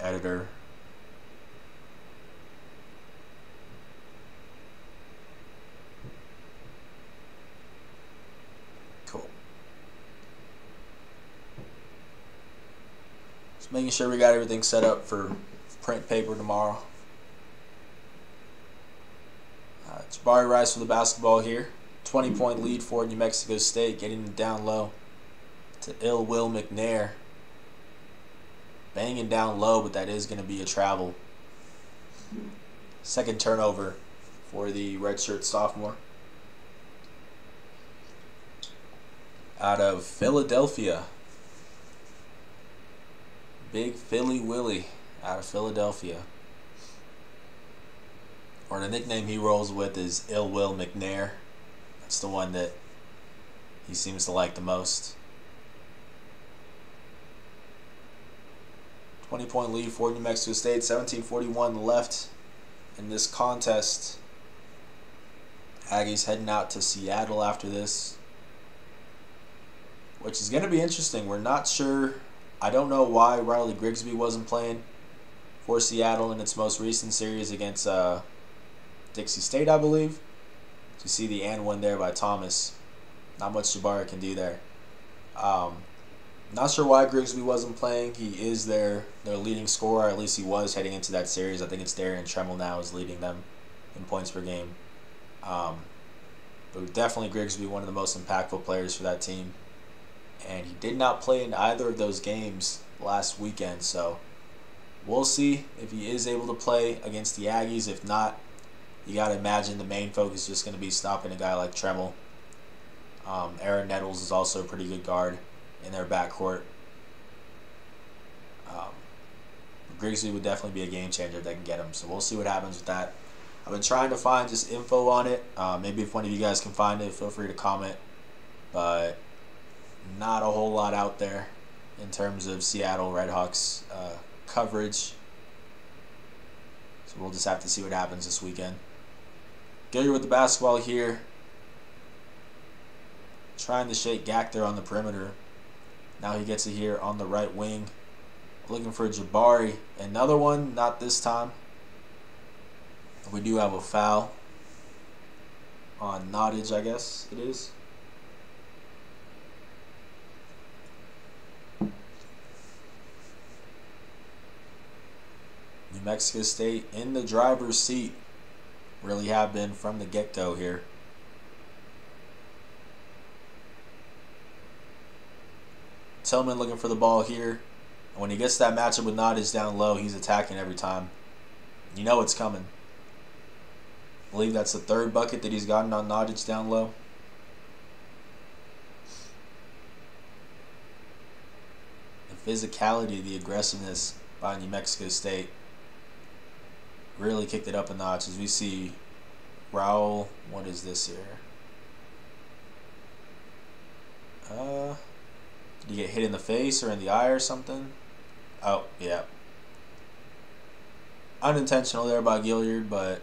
editor. Cool. Just making sure we got everything set up for print paper tomorrow. Uh, Jabari Rice for the basketball here. 20 point lead for New Mexico State, getting it down low to Ill Will McNair. Banging down low, but that is going to be a travel. Second turnover for the redshirt sophomore. Out of Philadelphia. Big Philly Willie out of Philadelphia. Or the nickname he rolls with is Ill Will McNair. That's the one that he seems to like the most. 20 point lead for New Mexico State, 1741 left in this contest. Aggies heading out to Seattle after this, which is going to be interesting. We're not sure. I don't know why Riley Grigsby wasn't playing for Seattle in its most recent series against uh, Dixie State, I believe. To see the and one there by Thomas. Not much Jabari can do there. Um, Not sure why Grigsby wasn't playing. He is their their leading scorer. At least he was heading into that series. I think it's Darion Trammell now is leading them in points per game. Um, but definitely Grigsby, one of the most impactful players for that team. And he did not play in either of those games last weekend. So we'll see if he is able to play against the Aggies. If not, you got to imagine the main focus is just going to be stopping a guy like Trammell. Um, Aaron Nettles is also a pretty good guard in their backcourt. Um, Grigsby would definitely be a game changer if they can get him. So we'll see what happens with that. I've been trying to find just info on it. Uh, maybe if one of you guys can find it, feel free to comment. But not a whole lot out there in terms of Seattle Redhawks uh, coverage. So we'll just have to see what happens this weekend. Gilyard with the basketball here. Trying to shake Gak there on the perimeter. Now he gets it here on the right wing. Looking for Jabari. Another one, not this time. We do have a foul on Nottage, I guess it is. New Mexico State in the driver's seat. Really have been from the get-go here. Tillman looking for the ball here. And when he gets that matchup with Nottage down low, he's attacking every time. You know it's coming. I believe that's the third bucket that he's gotten on Nottage down low. The physicality, the aggressiveness by New Mexico State really kicked it up a notch as we see Rowell. What is this here? Uh, did he get hit in the face or in the eye or something? Oh, yeah. Unintentional there by Gilyard, but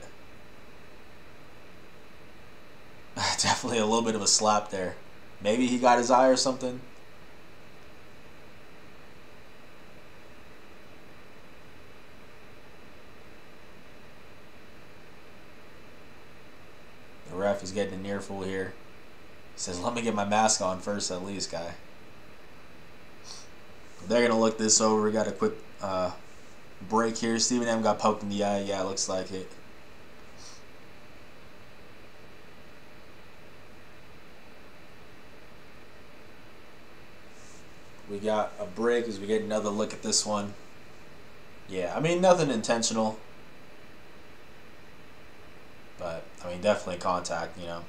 <laughs> definitely a little bit of a slap there. Maybe he got his eye or something. The is getting an earful here. He says, let me get my mask on first at least, guy. They're going to look this over. We got a quick uh, break here. Stephen M got poked in the eye. Yeah, looks like it. We got a break as we get another look at this one. Yeah, I mean, nothing intentional. But, I mean, definitely contact, you know.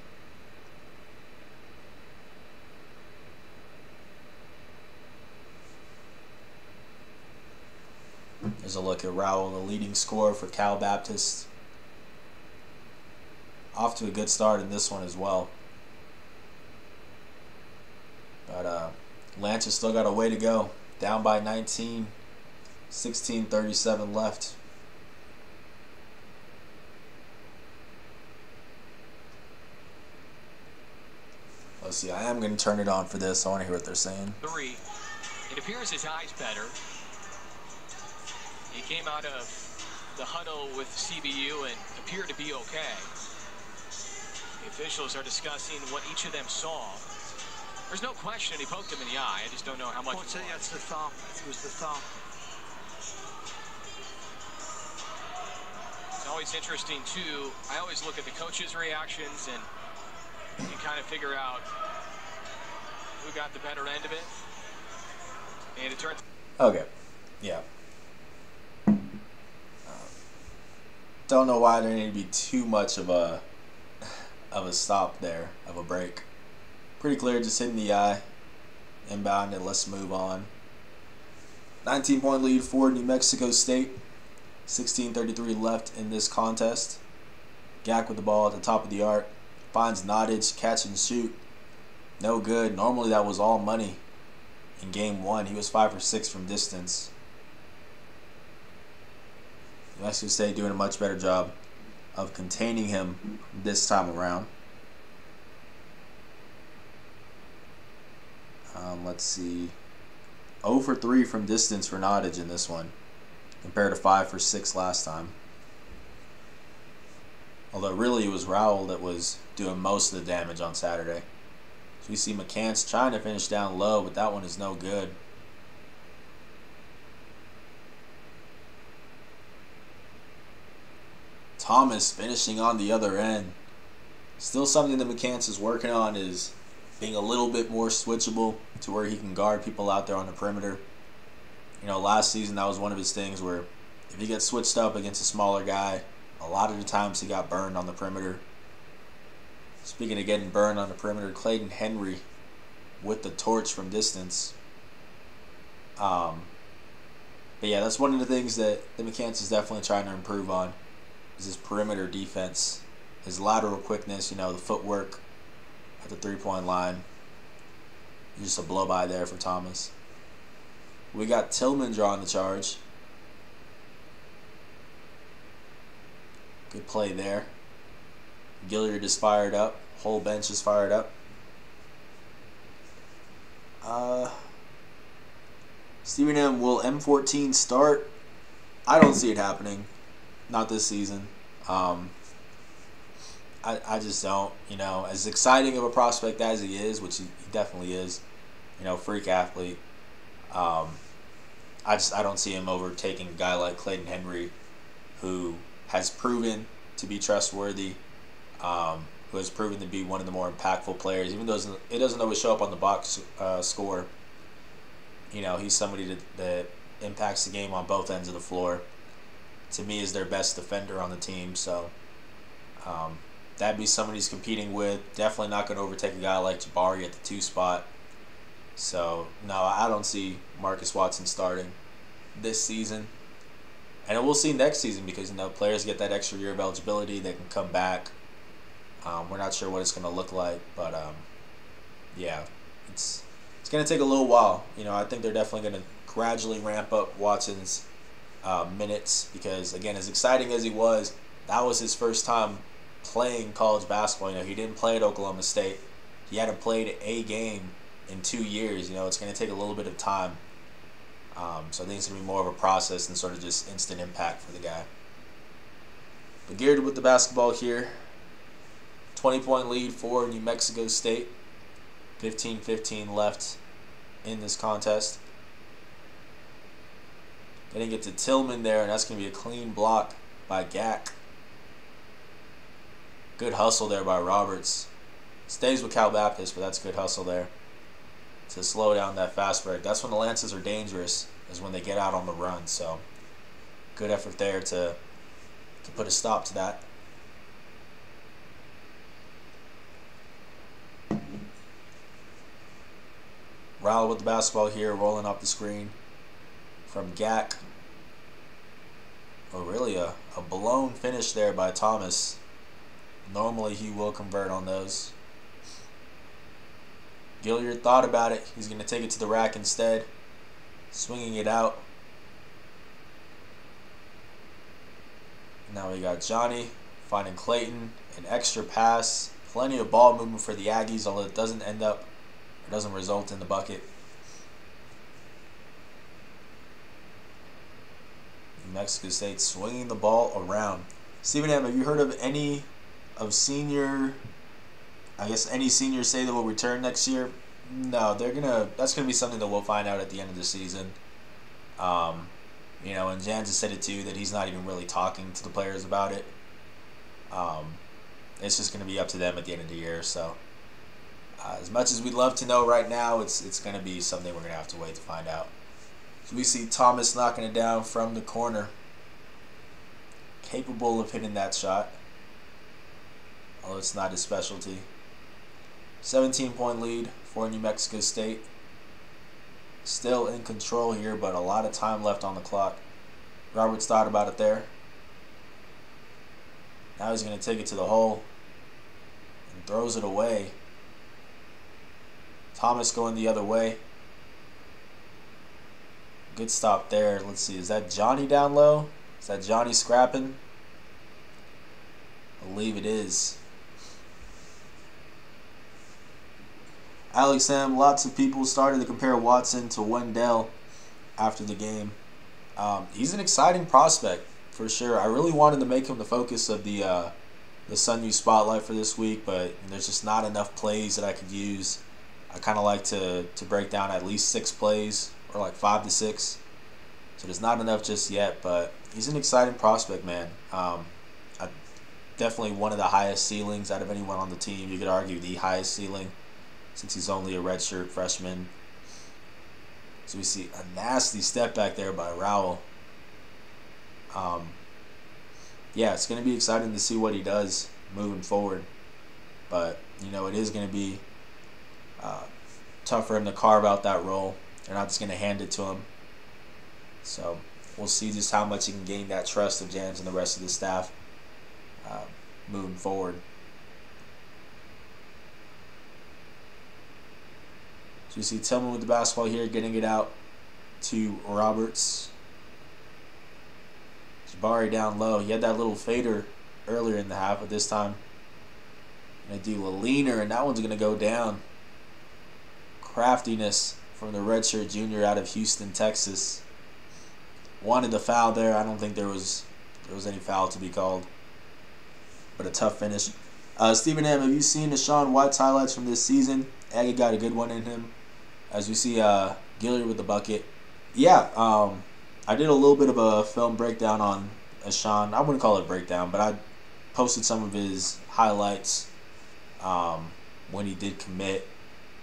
There's a look at Rowell, the leading scorer for Cal Baptist. Off to a good start in this one as well. But uh, Lancers still got a way to go. Down by 19, 16 37 left. Let's see, I am going to turn it on for this. I want to hear what they're saying. Three. It appears his eye's better. He came out of the huddle with CBU and appeared to be okay. The officials are discussing what each of them saw. There's no question he poked him in the eye. I just don't know how much. I'll tell you, the thumb. It was the thumb. It's always interesting, too. I always look at the coaches' reactions and you kind of figure out who got the better end of it. And it turns. Okay. Yeah. Um, don't know why there needed to be too much of a <laughs> of a stop there, of a break. Pretty clear, just hitting the eye. Inbound, and let's move on. 19 point lead for New Mexico State. 16.33 left in this contest. Gak with the ball at the top of the arc. Finds Nottage, catch and shoot. No good. Normally that was all money in game one. He was 5 for 6 from distance. Mexico State doing a much better job of containing him this time around. Um, let's see. 0 for 3 from distance for Nottage in this one, compared to 5 for 6 last time. Although really it was Rowell that was doing most of the damage on Saturday. So we see McCants trying to finish down low, but that one is no good. Thomas finishing on the other end. Still something that McCants is working on is being a little bit more switchable to where he can guard people out there on the perimeter. You know, last season that was one of his things where if he gets switched up against a smaller guy, a lot of the times he got burned on the perimeter. Speaking of getting burned on the perimeter, Clayton Henry with the torch from distance. Um, but yeah, that's one of the things that the McCants is definitely trying to improve on is his perimeter defense, his lateral quickness, you know, the footwork at the three point line. Just a blow by there for Thomas. We got Tillman drawing the charge. Good play there. Gilyard is fired up. Whole bench is fired up. Uh, Stephen M. Will M14 start? I don't see it happening. Not this season. Um, I, I just don't. You know, as exciting of a prospect as he is, which he, he definitely is, you know, freak athlete. Um, I just I don't see him overtaking a guy like Clayton Henry, who has proven to be trustworthy, um, who has proven to be one of the more impactful players. Even though it doesn't always show up on the box uh, score, you know he's somebody that, that impacts the game on both ends of the floor. To me, is their best defender on the team. So um, that'd be somebody he's competing with. Definitely not going to overtake a guy like Jabari at the two spot. So no, I don't see Marcus Watson starting this season. And we'll see next season because you know players get that extra year of eligibility. They can come back. Um, we're not sure what it's going to look like, but um, yeah, it's it's going to take a little while. You know, I think they're definitely going to gradually ramp up Watson's uh, minutes because again, as exciting as he was, that was his first time playing college basketball. You know, he didn't play at Oklahoma State. He hadn't played a game in two years. You know, it's going to take a little bit of time. Um, so I think it's going to be more of a process than sort of just instant impact for the guy. But geared with the basketball here. 20 point lead for New Mexico State. 15 15 left in this contest. Getting it to Tillman there, and that's going to be a clean block by Gak. Good hustle there by Roberts. Stays with Cal Baptist, but that's good hustle there to slow down that fast break. That's when the Lancers are dangerous, is when they get out on the run. So good effort there to to put a stop to that. Rowell with the basketball here, rolling up the screen from Gak. Oh, really a, a blown finish there by Thomas. Normally he will convert on those. Gilyard thought about it. He's going to take it to the rack instead. Swinging it out. Now we got Johnny finding Clayton. An extra pass. Plenty of ball movement for the Aggies, although it doesn't end up, it doesn't result in the bucket. Mexico State swinging the ball around. Stephen M., have you heard of any of senior I guess any seniors say they will return next year. No, they're gonna. That's gonna be something that we'll find out at the end of the season. Um, you know, and Jans has said it too that he's not even really talking to the players about it. Um, it's just gonna be up to them at the end of the year. So, uh, as much as we'd love to know right now, it's it's gonna be something we're gonna have to wait to find out. So we see Thomas knocking it down from the corner, capable of hitting that shot, although it's not his specialty. 17 point lead for New Mexico State. Still in control here, but a lot of time left on the clock. Roberts thought about it there. Now he's going to take it to the hole and throws it away. Thomas going the other way. Good stop there. Let's see. Is that Johnny down low? Is that Johnny scrapping? I believe it is. Alex M. Lots of people started to compare Watson to Wendell after the game. Um, he's an exciting prospect for sure. I really wanted to make him the focus of the uh, the Sun News spotlight for this week, but there's just not enough plays that I could use. I kind of like to to break down at least six plays or like five to six. So there's not enough just yet, but he's an exciting prospect, man. Um, I definitely one of the highest ceilings out of anyone on the team. You could argue the highest ceiling since he's only a redshirt freshman. So we see a nasty step back there by Rowell. Um, yeah, it's going to be exciting to see what he does moving forward. But, you know, it is going to be uh, tough for him to carve out that role. They're not just going to hand it to him. So we'll see just how much he can gain that trust of Jans and the rest of the staff uh, moving forward. So you see Tillman with the basketball here, getting it out to Roberts. Jabari down low. He had that little fader earlier in the half, but this time going to do a leaner, and that one's going to go down. Craftiness from the redshirt junior out of Houston, Texas. Wanted the foul there. I don't think there was there was any foul to be called, but a tough finish. Uh, Stephen M, have you seen the Sean White's highlights from this season? Aggie got a good one in him. As we see uh, Gilyard with the bucket. Yeah, um, I did a little bit of a film breakdown on Sean. I wouldn't call it a breakdown, but I posted some of his highlights um, when he did commit.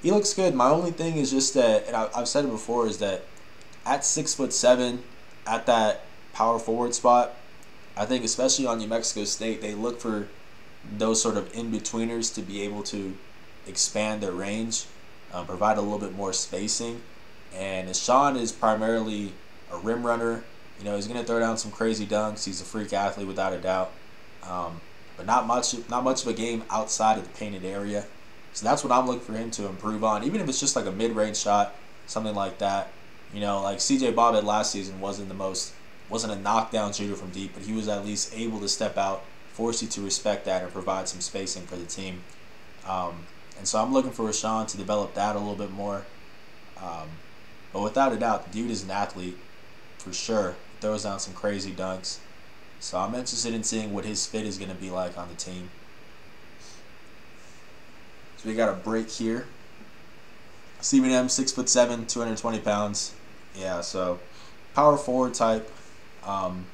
He looks good. My only thing is just that, and I, I've said it before, is that at six foot seven, at that power forward spot, I think especially on New Mexico State, they look for those sort of in betweeners to be able to expand their range, um, provide a little bit more spacing. And Sean is primarily a rim runner. You know, he's going to throw down some crazy dunks. He's a freak athlete without a doubt. Um, but not much, not much of a game outside of the painted area. So that's what I'm looking for him to improve on. Even if it's just like a mid-range shot, something like that. You know, like CJ Bobbitt last season wasn't the most, wasn't a knockdown shooter from deep, but he was at least able to step out, force you to respect that, and provide some spacing for the team. Um, and so I'm looking for Rashawn to develop that a little bit more. Um, but without a doubt, the dude is an athlete for sure. Throws down some crazy dunks. So I'm interested in seeing what his fit is going to be like on the team. So we got a break here. Stephen M, six foot seven, 220 pounds. Yeah, so power forward type. Um,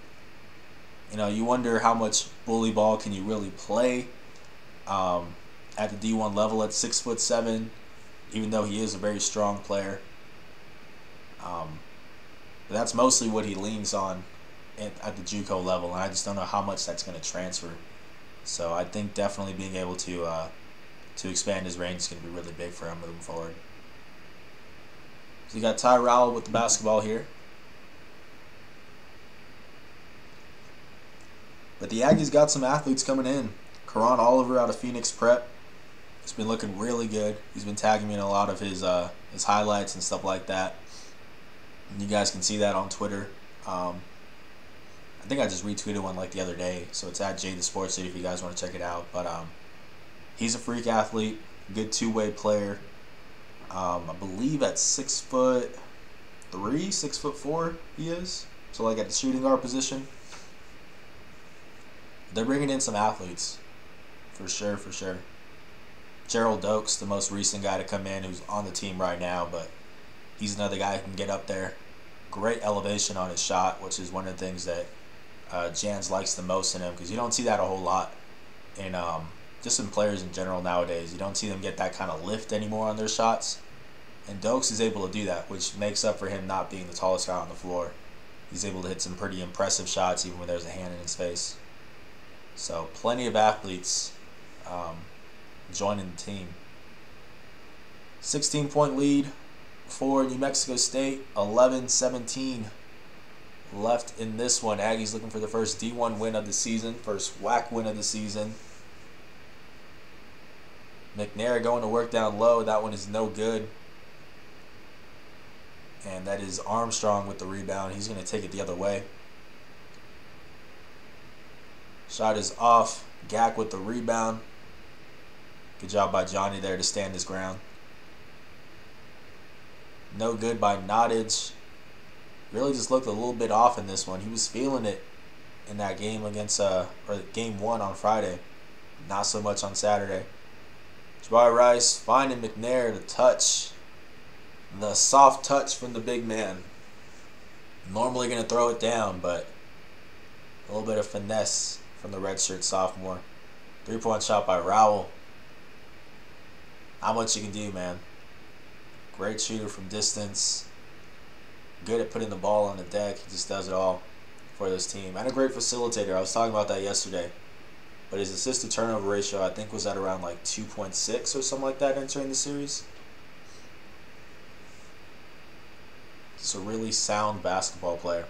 you know, you wonder how much bully ball can you really play um, at the D1 level at six foot seven, even though he is a very strong player. Um, that's mostly what he leans on at, at the JUCO level, and I just don't know how much that's going to transfer. So I think definitely being able to uh, to expand his range is going to be really big for him moving forward. So you got Ty Rowell with the basketball here. But the Aggies got some athletes coming in. Karan Oliver out of Phoenix Prep. He's been looking really good. He's been tagging me in a lot of his uh, his highlights and stuff like that. And you guys can see that on Twitter. Um, I think I just retweeted one like the other day, so it's at Jay the Sports City if you guys want to check it out. But um, he's a freak athlete, good two way player. Um, I believe at six foot three, six foot four, he is. So like at the shooting guard position, they're bringing in some athletes, for sure, for sure. Gerald Dokes, the most recent guy to come in, who's on the team right now, but he's another guy who can get up there. Great elevation on his shot, which is one of the things that uh, Jans likes the most in him because you don't see that a whole lot in um, just in players in general nowadays. You don't see them get that kind of lift anymore on their shots. And Dokes is able to do that, which makes up for him not being the tallest guy on the floor. He's able to hit some pretty impressive shots even when there's a hand in his face. So plenty of athletes um, joining the team. 16 point lead for New Mexico State, 11 17 left in this one. Aggies looking for the first D1 win of the season, first WAC win of the season. McNair going to work down low. That one is no good. And that is Armstrong with the rebound. He's going to take it the other way. Shot is off. Gak with the rebound. Good job by Johnny there to stand his ground. No good by Nottage. Really just looked a little bit off in this one. He was feeling it in that game against, uh, or game one on Friday. Not so much on Saturday. Jabari Rice finding McNair to touch. The soft touch from the big man. Normally going to throw it down, but a little bit of finesse from the redshirt sophomore. Three point shot by Rowell. Not much you can do, man. Great shooter from distance. Good at putting the ball on the deck. He just does it all for this team. And a great facilitator. I was talking about that yesterday. But his assist to turnover ratio, I think, was at around like 2.6 or something like that entering the series. He's a really sound basketball player.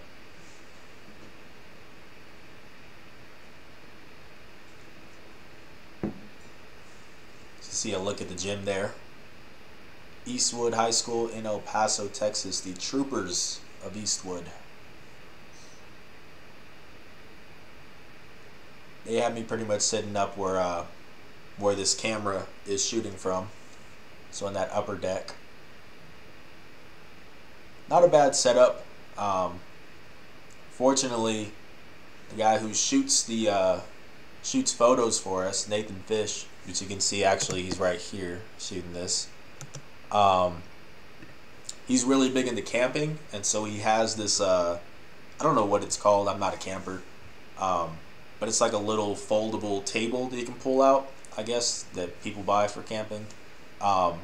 See a look at the gym there. Eastwood High School in El Paso, Texas. The Troopers of Eastwood. They had me pretty much sitting up where uh, where this camera is shooting from. So on that upper deck. Not a bad setup. Um, fortunately, the guy who shoots the uh, shoots photos for us, Nathan Fish, which you can see actually he's right here shooting this. Um, he's really big into camping, and so he has this. Uh, I don't know what it's called. I'm not a camper, um, but it's like a little foldable table that you can pull out. I guess that people buy for camping. Um,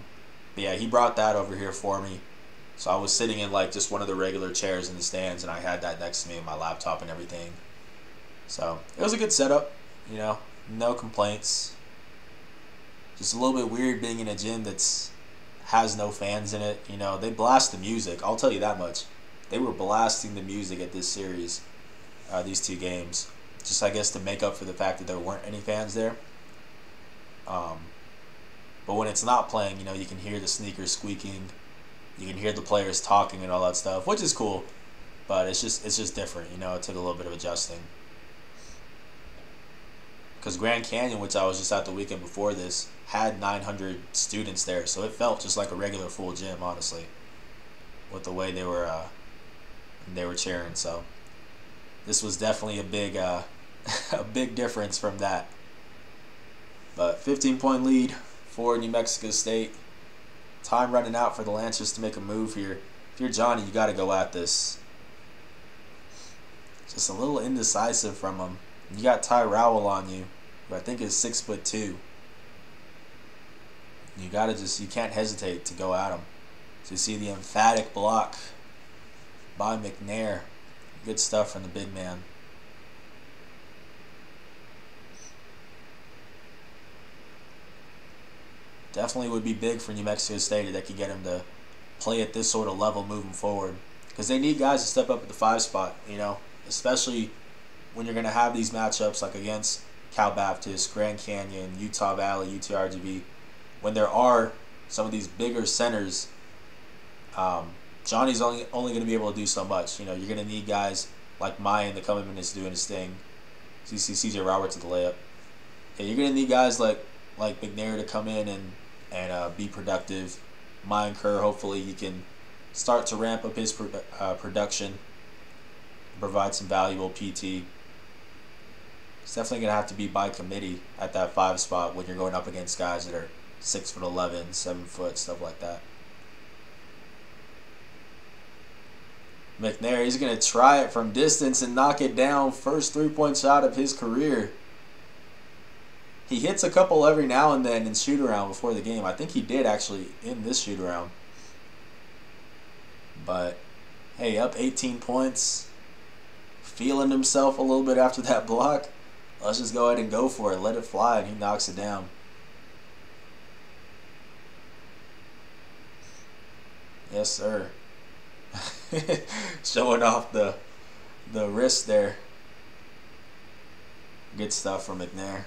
but yeah, he brought that over here for me. So I was sitting in like just one of the regular chairs in the stands, and I had that next to me, and my laptop and everything. So it was a good setup, you know, no complaints just a little bit weird being in a gym that's has no fans in it. You know, they blast the music. I'll tell you that much. They were blasting the music at this series, uh, these two games, just I guess to make up for the fact that there weren't any fans there. Um, but when it's not playing, you know, you can hear the sneakers squeaking, you can hear the players talking and all that stuff, which is cool. But it's just it's just different. You know, it took a little bit of adjusting. Because Grand Canyon, which I was just at the weekend before this, had 900 students there, so it felt just like a regular full gym, honestly, with the way they were uh, they were cheering. So this was definitely a big uh, <laughs> a big difference from that. But 15 point lead for New Mexico State. Time running out for the Lancers to make a move here. If you're Johnny, you got to go at this. Just a little indecisive from him. You got Ty Rowell on you, who I think is six foot two. You gotta just you can't hesitate to go at him. So you see the emphatic block by McNair. Good stuff from the big man. Definitely would be big for New Mexico State if they could get him to play at this sort of level moving forward. Because they need guys to step up at the five spot, you know, especially when you're going to have these matchups like against Cal Baptist, Grand Canyon, Utah Valley, UTRGV, when there are some of these bigger centers, um, Johnny's only only going to be able to do so much. You know, you're going to need guys like Mayan to come in and doing his thing. See CJ Roberts at the layup. Yeah, you're going to need guys like like McNair to come in and and uh, be productive. Mayan Kiir, hopefully, he can start to ramp up his pro- uh, production, provide some valuable PT. It's definitely going to have to be by committee at that five spot when you're going up against guys that are six foot eleven, seven foot, stuff like that. McNair, he's going to try it from distance and knock it down. First three point shot of his career. He hits a couple every now and then in shoot around before the game. I think he did actually in this shoot around. But hey, up 18 points. Feeling himself a little bit after that block. Let's just go ahead and go for it. Let it fly, and he knocks it down. Yes, sir. <laughs> Showing off the the wrist there. Good stuff from McNair.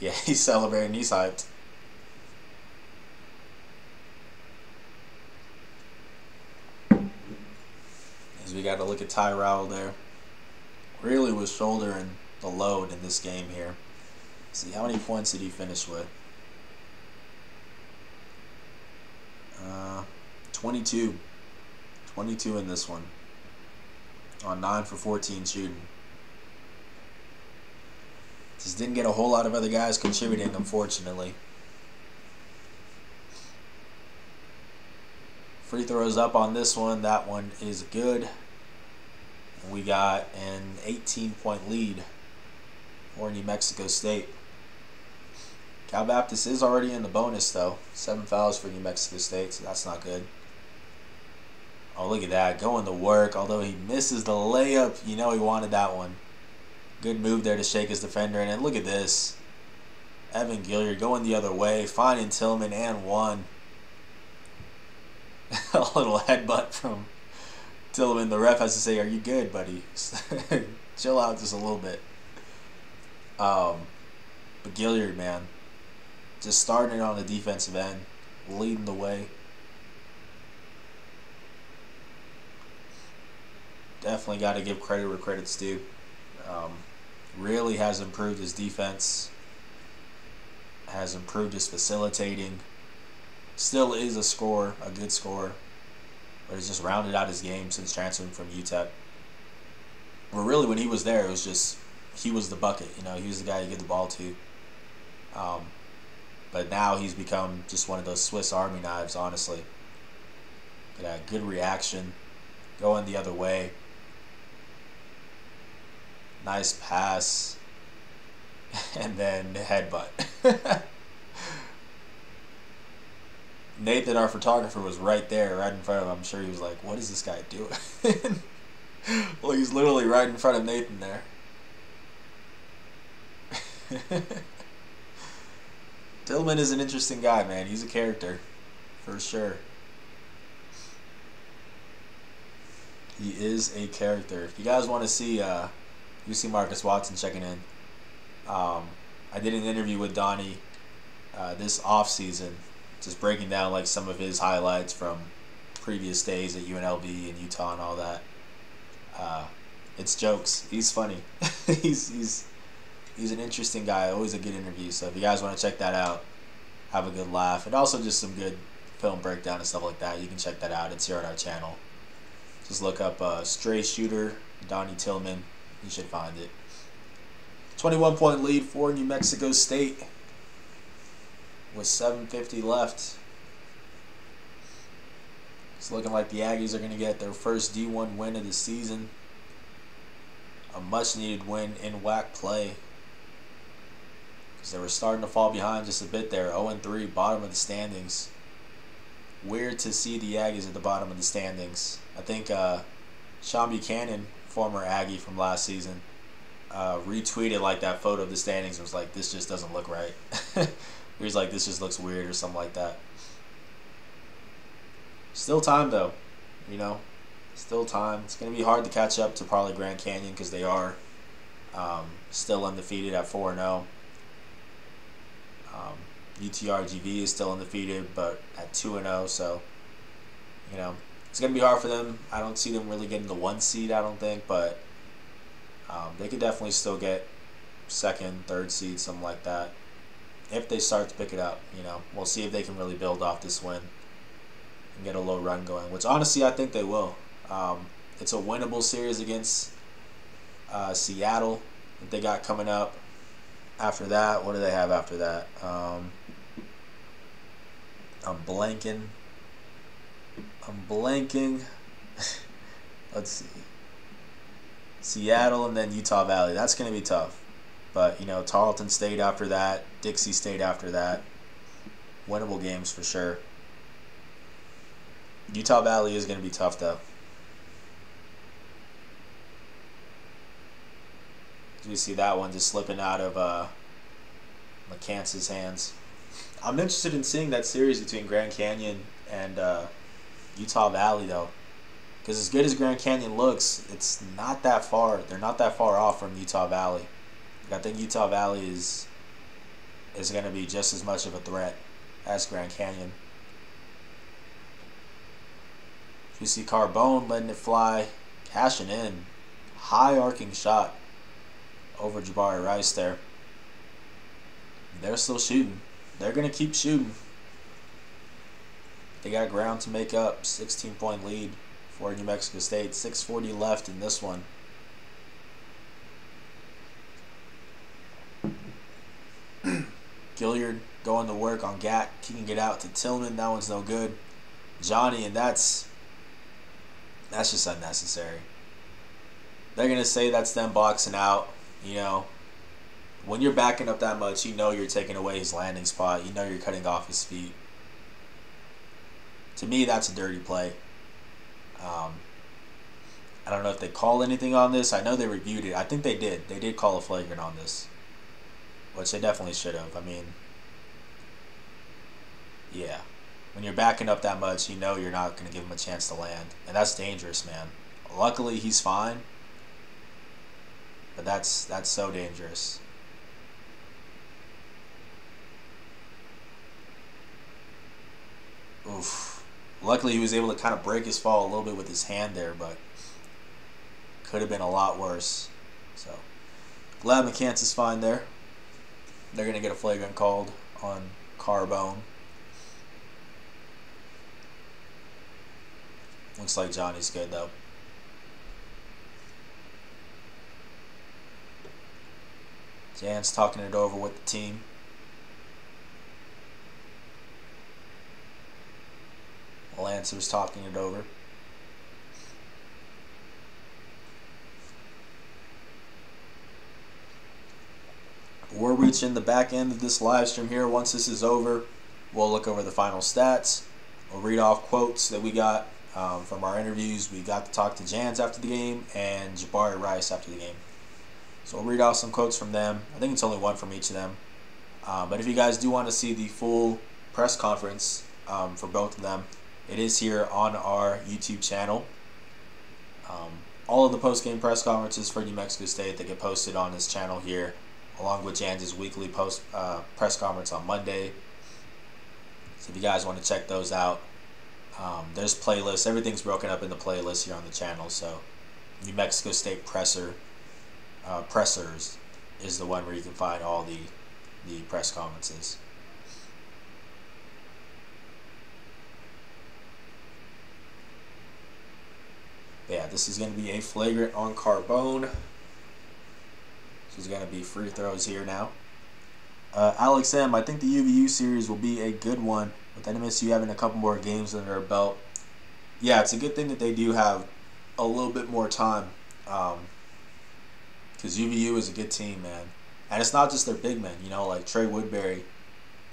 Yeah, <laughs> he's celebrating. He's hyped. As we got to look at Ty Rowell there. Really was shouldering the load in this game here. see how many points did he finish with? Uh, 22. 22 in this one. On 9 for 14 shooting. Just didn't get a whole lot of other guys contributing, unfortunately. Free throws up on this one. That one is good. We got an 18 point lead for New Mexico State. Cal Baptist is already in the bonus though. Seven fouls for New Mexico State, so that's not good. Oh, look at that. Going to work. Although he misses the layup, you know he wanted that one. Good move there to shake his defender. And look at this. Evan Gilyard going the other way, finding Tillman and one. <laughs> a little headbutt from Tillman. The ref has to say, Are you good, buddy? <laughs> Chill out just a little bit. Um, but Gilyard, man, just starting it on the defensive end, leading the way. Definitely got to give credit where credit's due. Um, really has improved his defense, has improved his facilitating. Still is a scorer, a good scorer, but he's just rounded out his game since transferring from UTEP. But really, when he was there, it was just he was the bucket. You know, he was the guy you get the ball to. Um, but now he's become just one of those Swiss Army knives, honestly. A good reaction, going the other way. Nice pass. <laughs> And then headbutt. <laughs> Nathan, our photographer, was right there, right in front of him. I'm sure he was like, what is this guy doing? <laughs> well, he's literally right in front of Nathan there. Tillman is an interesting guy, man. He's a character, for sure. He is a character. If you guys want to see, uh, you see Marcus Watson checking in. Um, I did an interview with Donnie uh, this off season, just breaking down like some of his highlights from previous days at UNLV and Utah and all that. Uh, it's jokes. He's funny. <laughs> he's he's he's an interesting guy. Always a good interview. So if you guys want to check that out, have a good laugh, and also just some good film breakdown and stuff like that, you can check that out. It's here on our channel. Just look up uh, Stray Shooter, Donnie Tillman. You should find it. 21 point lead for New Mexico State with 7.50 left. It's looking like the Aggies are going to get their first D1 win of the season. A much needed win in WAC play. Because they were starting to fall behind just a bit there. 0 3, bottom of the standings. Weird to see the Aggies at the bottom of the standings. I think uh, Sean Buchanan, former Aggie from last season, uh, retweeted like that photo of the standings and was like, this just doesn't look right. <laughs> he was like, this just looks weird or something like that. Still time though, you know, still time. It's gonna be hard to catch up to probably Grand Canyon because they are um, still undefeated at four zero. Um, UTRGV is still undefeated, but at two and zero. So, you know, it's gonna be hard for them. I don't see them really getting the one seed. I don't think, but um, they could definitely still get second, third seed, something like that. If they start to pick it up, you know, we'll see if they can really build off this win and get a low run going. Which honestly, I think they will. Um, it's a winnable series against uh, Seattle that they got coming up. After that, what do they have after that? Um, I'm blanking. I'm blanking. <laughs> Let's see. Seattle and then Utah Valley. That's going to be tough. But, you know, Tarleton State after that, Dixie State after that. Winnable games for sure. Utah Valley is going to be tough, though. Do you see that one just slipping out of uh, McCants' hands. I'm interested in seeing that series between Grand Canyon and uh, Utah Valley, though. Because as good as Grand Canyon looks, it's not that far. They're not that far off from Utah Valley. I think Utah Valley is is going to be just as much of a threat as Grand Canyon. You see Carbone letting it fly, cashing in. High arcing shot over Jabari Rice there. They're still shooting. They're going to keep shooting. They got ground to make up. 16 point lead for New Mexico State. 640 left in this one. <clears throat> Gilyard going to work on Gak, kicking it out to Tillman. That one's no good. Johnny, and that's that's just unnecessary. They're gonna say that's them boxing out, you know. when you're backing up that much, you know you're taking away his landing spot. You know you're cutting off his feet. To me, that's a dirty play. Um, I don't know if they call anything on this. I know they reviewed it. I think they did. They did call a flagrant on this, which they definitely should have. I mean, yeah, when you're backing up that much, you know you're not going to give him a chance to land, and that's dangerous, man. Luckily, he's fine, but that's that's so dangerous. Oof. Luckily, he was able to kind of break his fall a little bit with his hand there, but could have been a lot worse. So, glad McCants is fine there. They're going to get a flagrant called on Carbone. Looks like Johnny's good, though. Jans talking it over with the team. Lancer's talking it over. We're reaching the back end of this live stream here. Once this is over, we'll look over the final stats. We'll read off quotes that we got um, from our interviews. We got to talk to Jans after the game and Jabari Rice after the game. So we'll read off some quotes from them. I think it's only one from each of them. Um, but if you guys do want to see the full press conference um, for both of them, it is here on our YouTube channel. Um, all of the post-game press conferences for New Mexico State that get posted on this channel here, along with Jans's weekly post uh, press conference on Monday. So if you guys want to check those out, um, there's playlists. Everything's broken up into playlists here on the channel. So New Mexico State presser uh, pressers is the one where you can find all the the press conferences. Yeah, this is going to be a flagrant on Carbone. This is going to be free throws here now. Uh, Alex M, I think the UVU series will be a good one with NMSU having a couple more games under their belt. Yeah, it's a good thing that they do have a little bit more time because um, UVU is a good team, man. And it's not just their big men, you know, like Trey Woodbury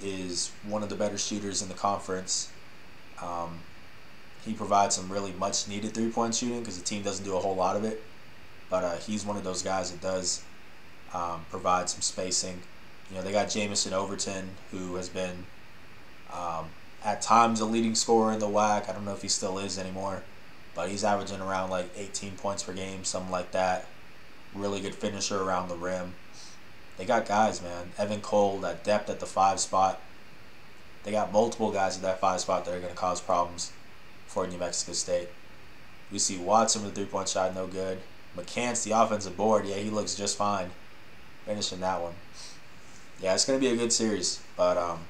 is one of the better shooters in the conference. Um, he provides some really much needed three point shooting because the team doesn't do a whole lot of it. But uh, he's one of those guys that does um, provide some spacing. You know, they got Jamison Overton, who has been um, at times a leading scorer in the WAC. I don't know if he still is anymore, but he's averaging around like 18 points per game, something like that. Really good finisher around the rim. They got guys, man. Evan Cole, that depth at the five spot. They got multiple guys at that five spot that are going to cause problems for New Mexico State. We see Watson with a three point shot, no good. McCants, the offensive board, yeah, he looks just fine finishing that one. Yeah, it's going to be a good series. But, um,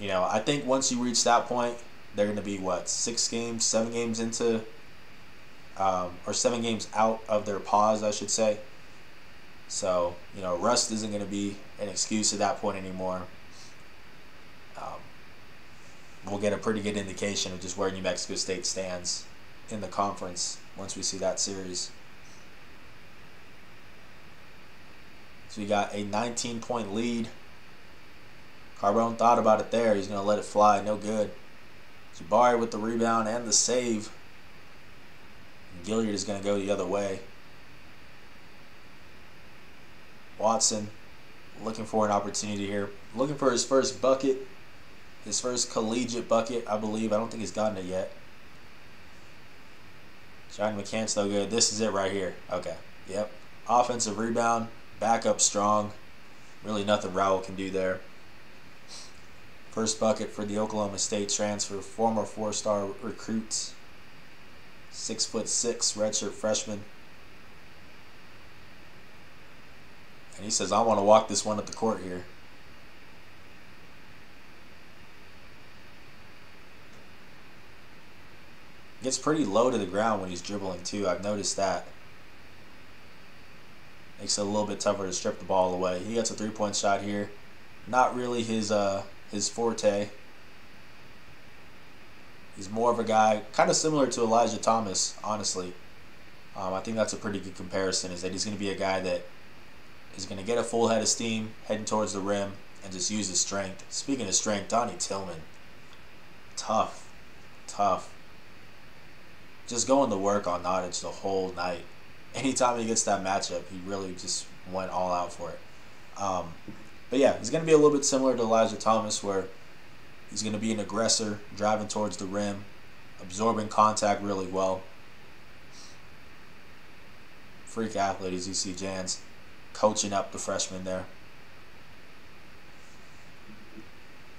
you know, I think once you reach that point, they're going to be, what, six games, seven games into, um, or seven games out of their pause, I should say. So, you know, rust isn't going to be an excuse at that point anymore we'll get a pretty good indication of just where New Mexico State stands in the conference once we see that series. So we got a 19 point lead. Carbone thought about it there. He's going to let it fly. No good. Jabari with the rebound and the save. And Gilyard is going to go the other way. Watson looking for an opportunity here. Looking for his first bucket his first collegiate bucket, I believe. I don't think he's gotten it yet. Johnny McCants no good. This is it right here. Okay. Yep. Offensive rebound. Back up strong. Really nothing Rowell can do there. First bucket for the Oklahoma State transfer. Former four-star recruit, Six foot six redshirt freshman. And he says, I want to walk this one up the court here. Gets pretty low to the ground when he's dribbling too. I've noticed that. Makes it a little bit tougher to strip the ball away. He gets a three-point shot here. Not really his uh, his forte. He's more of a guy, kind of similar to Elijah Thomas, honestly. Um, I think that's a pretty good comparison. Is that he's going to be a guy that is going to get a full head of steam heading towards the rim and just use his strength. Speaking of strength, Donnie Tillman, tough, tough. Just going to work on Nottage the whole night. Anytime he gets that matchup, he really just went all out for it. Um, but yeah, he's going to be a little bit similar to Elijah Thomas, where he's going to be an aggressor, driving towards the rim, absorbing contact really well. Freak athlete, as you see Jans coaching up the freshman there.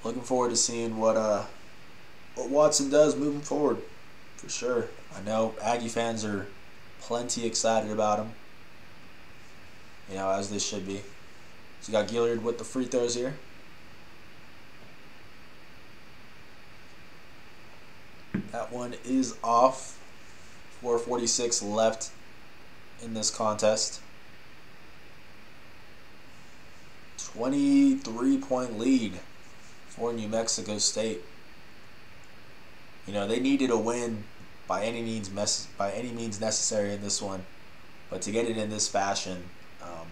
Looking forward to seeing what uh what Watson does moving forward, for sure. I know Aggie fans are plenty excited about him. You know, as they should be. So you got Gilyard with the free throws here. That one is off. 446 left in this contest. 23 point lead for New Mexico State. You know, they needed a win by any means by any means necessary in this one, but to get it in this fashion um,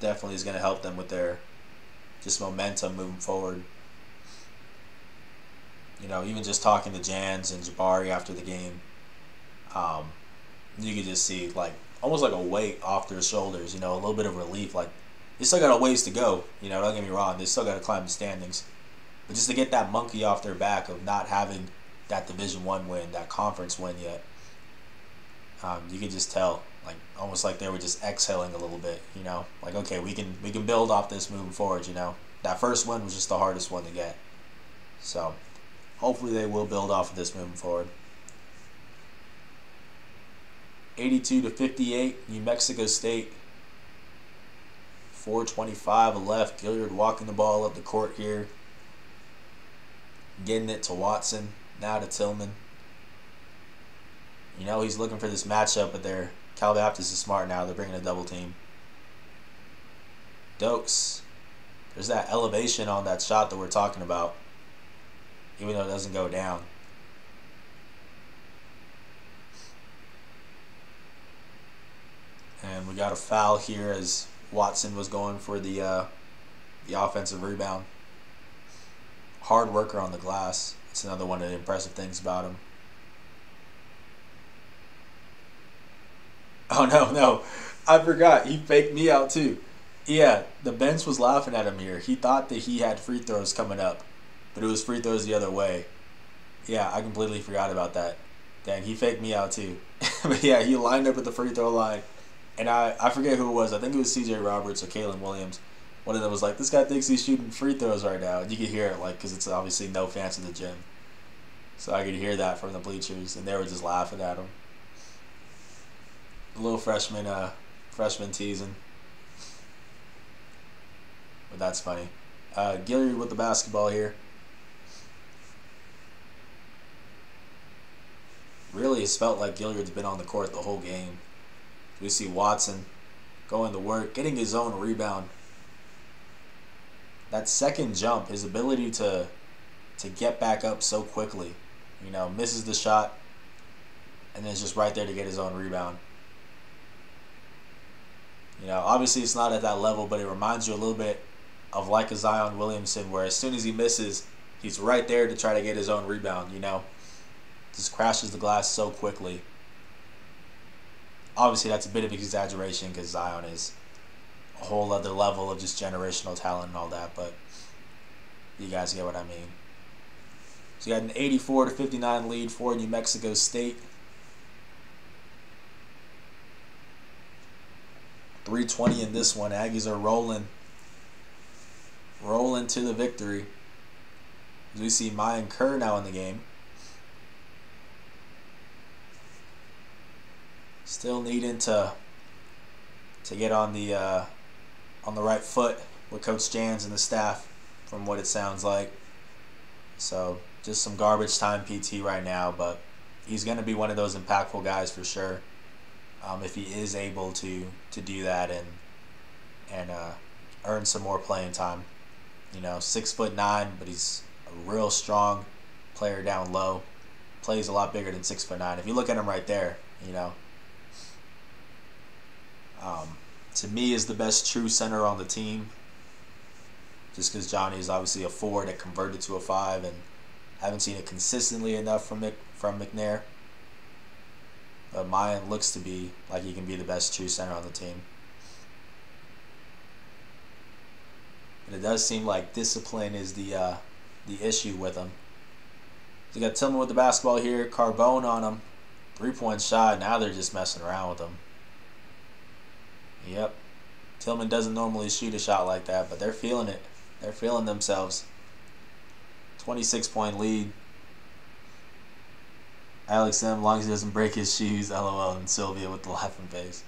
definitely is going to help them with their just momentum moving forward. You know, even just talking to Jans and Jabari after the game, um, you could just see like almost like a weight off their shoulders. You know, a little bit of relief. Like they still got a ways to go. You know, don't get me wrong. They still got to climb the standings, but just to get that monkey off their back of not having that Division One win, that conference win yet, um, you could just tell, like almost like they were just exhaling a little bit. You know, like okay, we can we can build off this moving forward. You know, that first one was just the hardest one to get, so hopefully they will build off of this moving forward. 82 to 58, New Mexico State 425 left. Gilyard walking the ball up the court here. Getting it to Watson. Now to Tillman. You know he's looking for this matchup, but they're Cal Baptist is smart now. They're bringing a double team. Dokes. There's that elevation on that shot that we're talking about. Even though it doesn't go down. And we got a foul here as Watson was going for the uh, the offensive rebound. Hard worker on the glass. It's another one of the impressive things about him. Oh no, no. I forgot. He faked me out too. Yeah, the bench was laughing at him here. He thought that he had free throws coming up, but it was free throws the other way. Yeah, I completely forgot about that. Dang, he faked me out too. <laughs> but yeah, he lined up at the free throw line and I, I forget who it was. I think it was C.J. Roberts or Kalen Williams. One of them was like, "This guy thinks he's shooting free throws right now," and you could hear it like because it's obviously no fans in the gym. So I could hear that from the bleachers, and they were just laughing at him. A little freshman, uh, freshman teasing. But that's funny. Uh, Gilyard with the basketball here. Really, it's felt like Gilyard's been on the court the whole game. We see Watson going to work, getting his own rebound. That second jump, his ability to to get back up so quickly, you know, misses the shot, and then just right there to get his own rebound. You know, obviously it's not at that level, but it reminds you a little bit of like a Zion Williamson, where as soon as he misses, he's right there to try to get his own rebound. You know, just crashes the glass so quickly obviously that's a bit of exaggeration because Zion is a whole other level of just generational talent and all that, but you guys get what I mean. So you got an 84 to 59 lead for New Mexico State. 320 in this one. Aggies are rolling. Rolling to the victory. As we see Mayan Kiir now in the game. Still needing to to get on the uh, on the right foot with Coach Jans and the staff, from what it sounds like. So just some garbage time PT right now, but he's going to be one of those impactful guys for sure. Um, if he is able to to do that and and uh, earn some more playing time. You know, six foot nine, but he's a real strong player down low. Plays a lot bigger than six foot nine. If you look at him right there, you know, um, to me, is the best true center on the team. Just because Johnny is obviously a four that converted to a five, and haven't seen it consistently enough from Mc, from McNair. But Mayan looks to be like he can be the best true center on the team. But it does seem like discipline is the uh, the issue with him. So you got Tillman with the basketball here, Carbone on him. Three point shot. Now they're just messing around with him. Yep. Tillman doesn't normally shoot a shot like that, but they're feeling it. They're feeling themselves. 26 point lead. Alex M, long as he doesn't break his shoes, lol, and Sylvia with the laughing face.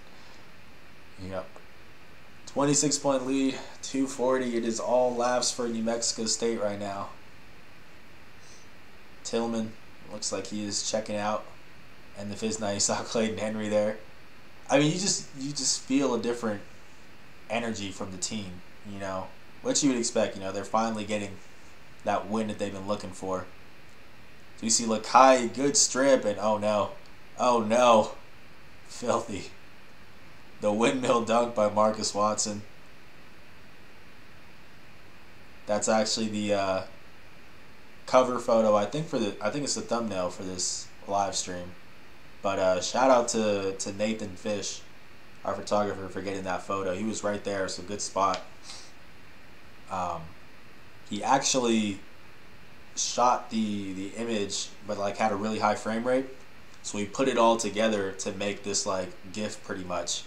Yep. 26 point lead, 240. It is all laughs for New Mexico State right now. Tillman looks like he is checking out. And the fizz now you saw <laughs> Clayton Henry there. I mean, you just you just feel a different energy from the team. You know what you would expect. You know they're finally getting that win that they've been looking for. So you see Likayi, good strip, and oh no, oh no, filthy. The windmill dunk by Marcus Watson. That's actually the uh, cover photo. I think for the I think it's the thumbnail for this live stream. But uh, shout out to, to Nathan Fish, our photographer, for getting that photo. He was right there, so good spot. Um, he actually shot the the image, but like had a really high frame rate. So we put it all together to make this like GIF pretty much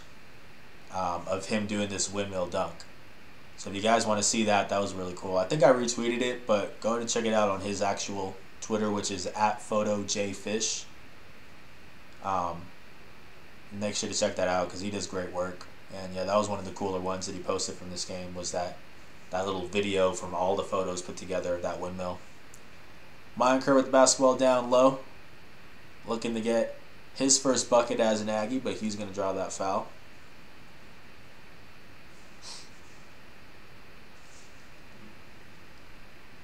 um, of him doing this windmill dunk. So if you guys want to see that, that was really cool. I think I retweeted it, but go ahead and check it out on his actual Twitter, which is at photojfish. Um, make sure to check that out because he does great work. And yeah, that was one of the cooler ones that he posted from this game was that that little video from all the photos put together of that windmill. Kiir with the basketball down low, looking to get his first bucket as an Aggie, but he's going to draw that foul.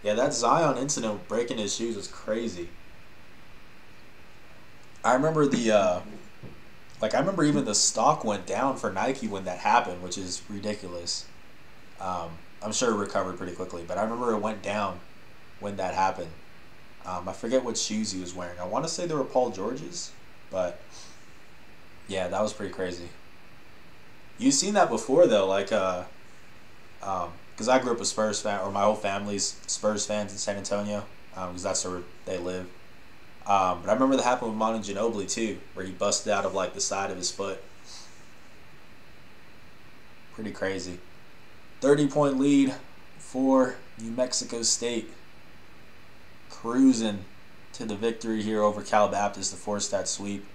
Yeah, that Zion incident breaking his shoes was crazy. I remember the uh, like I remember even the stock went down for Nike when that happened, which is ridiculous. Um, I'm sure it recovered pretty quickly, but I remember it went down when that happened. Um, I forget what shoes he was wearing. I want to say they were Paul George's, but yeah, that was pretty crazy. You've seen that before though, like uh, um, because I grew up a Spurs fan, or my whole family's Spurs fans in San Antonio, because um, that's where they live. Um, but I remember that happened with Manu Ginobili too, where he busted out of like the side of his foot. Pretty crazy. 30 point lead for New Mexico State. Cruising to the victory here over Cal Baptist to force that sweep.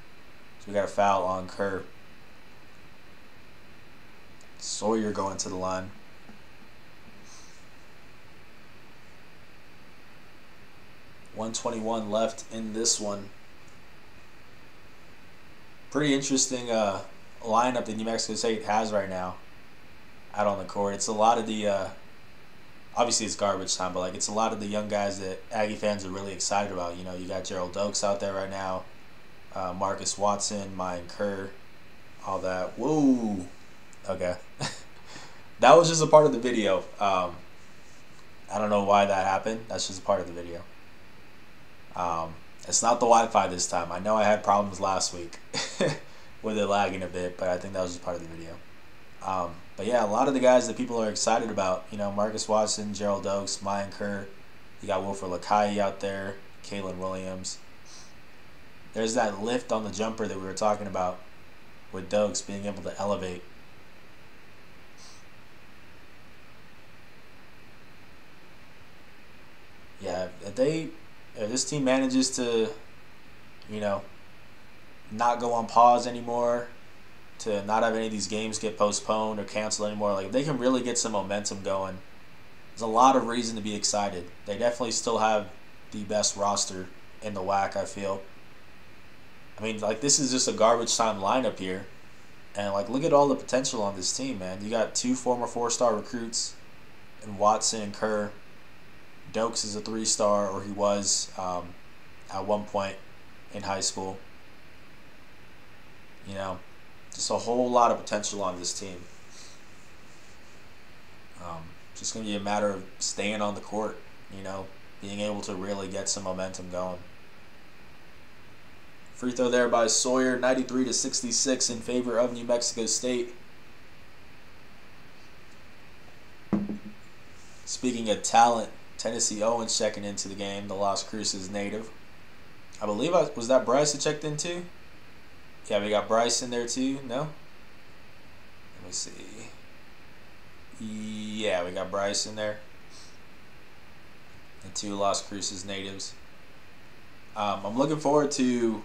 So we got a foul on Kiir. Sawyer going to the line. 121 left in this one. Pretty interesting uh, lineup that New Mexico State has right now out on the court. It's a lot of the, uh, obviously it's garbage time, but like it's a lot of the young guys that Aggie fans are really excited about. You know, you got Gerald Dokes out there right now, uh, Marcus Watson, Mayan Kiir, all that. Whoa. Okay. <laughs> that was just a part of the video. Um, I don't know why that happened. That's just a part of the video. Um, it's not the Wi-Fi this time. I know I had problems last week <laughs> with it lagging a bit, but I think that was just part of the video. Um, but yeah, a lot of the guys that people are excited about, you know, Marcus Watson, Gerald Dokes, Mayan Kiir, you got Wilfried Likayi out there, Kalen Williams. There's that lift on the jumper that we were talking about with Dokes being able to elevate. Yeah, if they if this team manages to, you know, not go on pause anymore, to not have any of these games get postponed or canceled anymore, like they can really get some momentum going, there's a lot of reason to be excited. They definitely still have the best roster in the WAC, I feel. I mean, like this is just a garbage time lineup here. And like look at all the potential on this team, man. You got two former four star recruits in Watson and Kiir. Dokes is a three star, or he was um, at one point in high school. You know, just a whole lot of potential on this team. just going to be a matter of staying on the court, you know, being able to really get some momentum going. Free throw there by Sawyer, 93 to 66 in favor of New Mexico State. Speaking of talent, Tennessee Owens checking into the game, the Las Cruces native. I believe I was that Bryce that checked in too. Yeah, we got Bryce in there too. No. Let me see. Yeah, we got Bryce in there. The two Las Cruces natives. Um, I'm looking forward to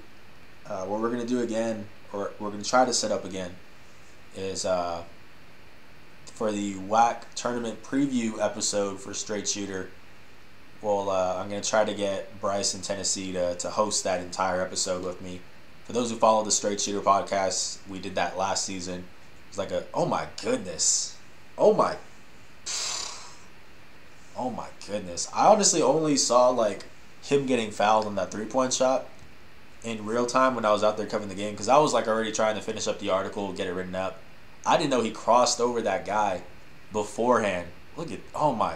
uh, what we're gonna do again, or we're gonna try to set up again, is uh, for the WAC tournament preview episode for Straight Shooter. Well, uh, I'm gonna try to get Bryce in Tennessee to, to host that entire episode with me. For those who follow the Straight Shooter podcast, we did that last season. It's like a oh my goodness, oh my, oh my goodness. I honestly only saw like him getting fouled on that three point shot in real time when I was out there covering the game because I was like already trying to finish up the article, get it written up. I didn't know he crossed over that guy beforehand. Look at oh my,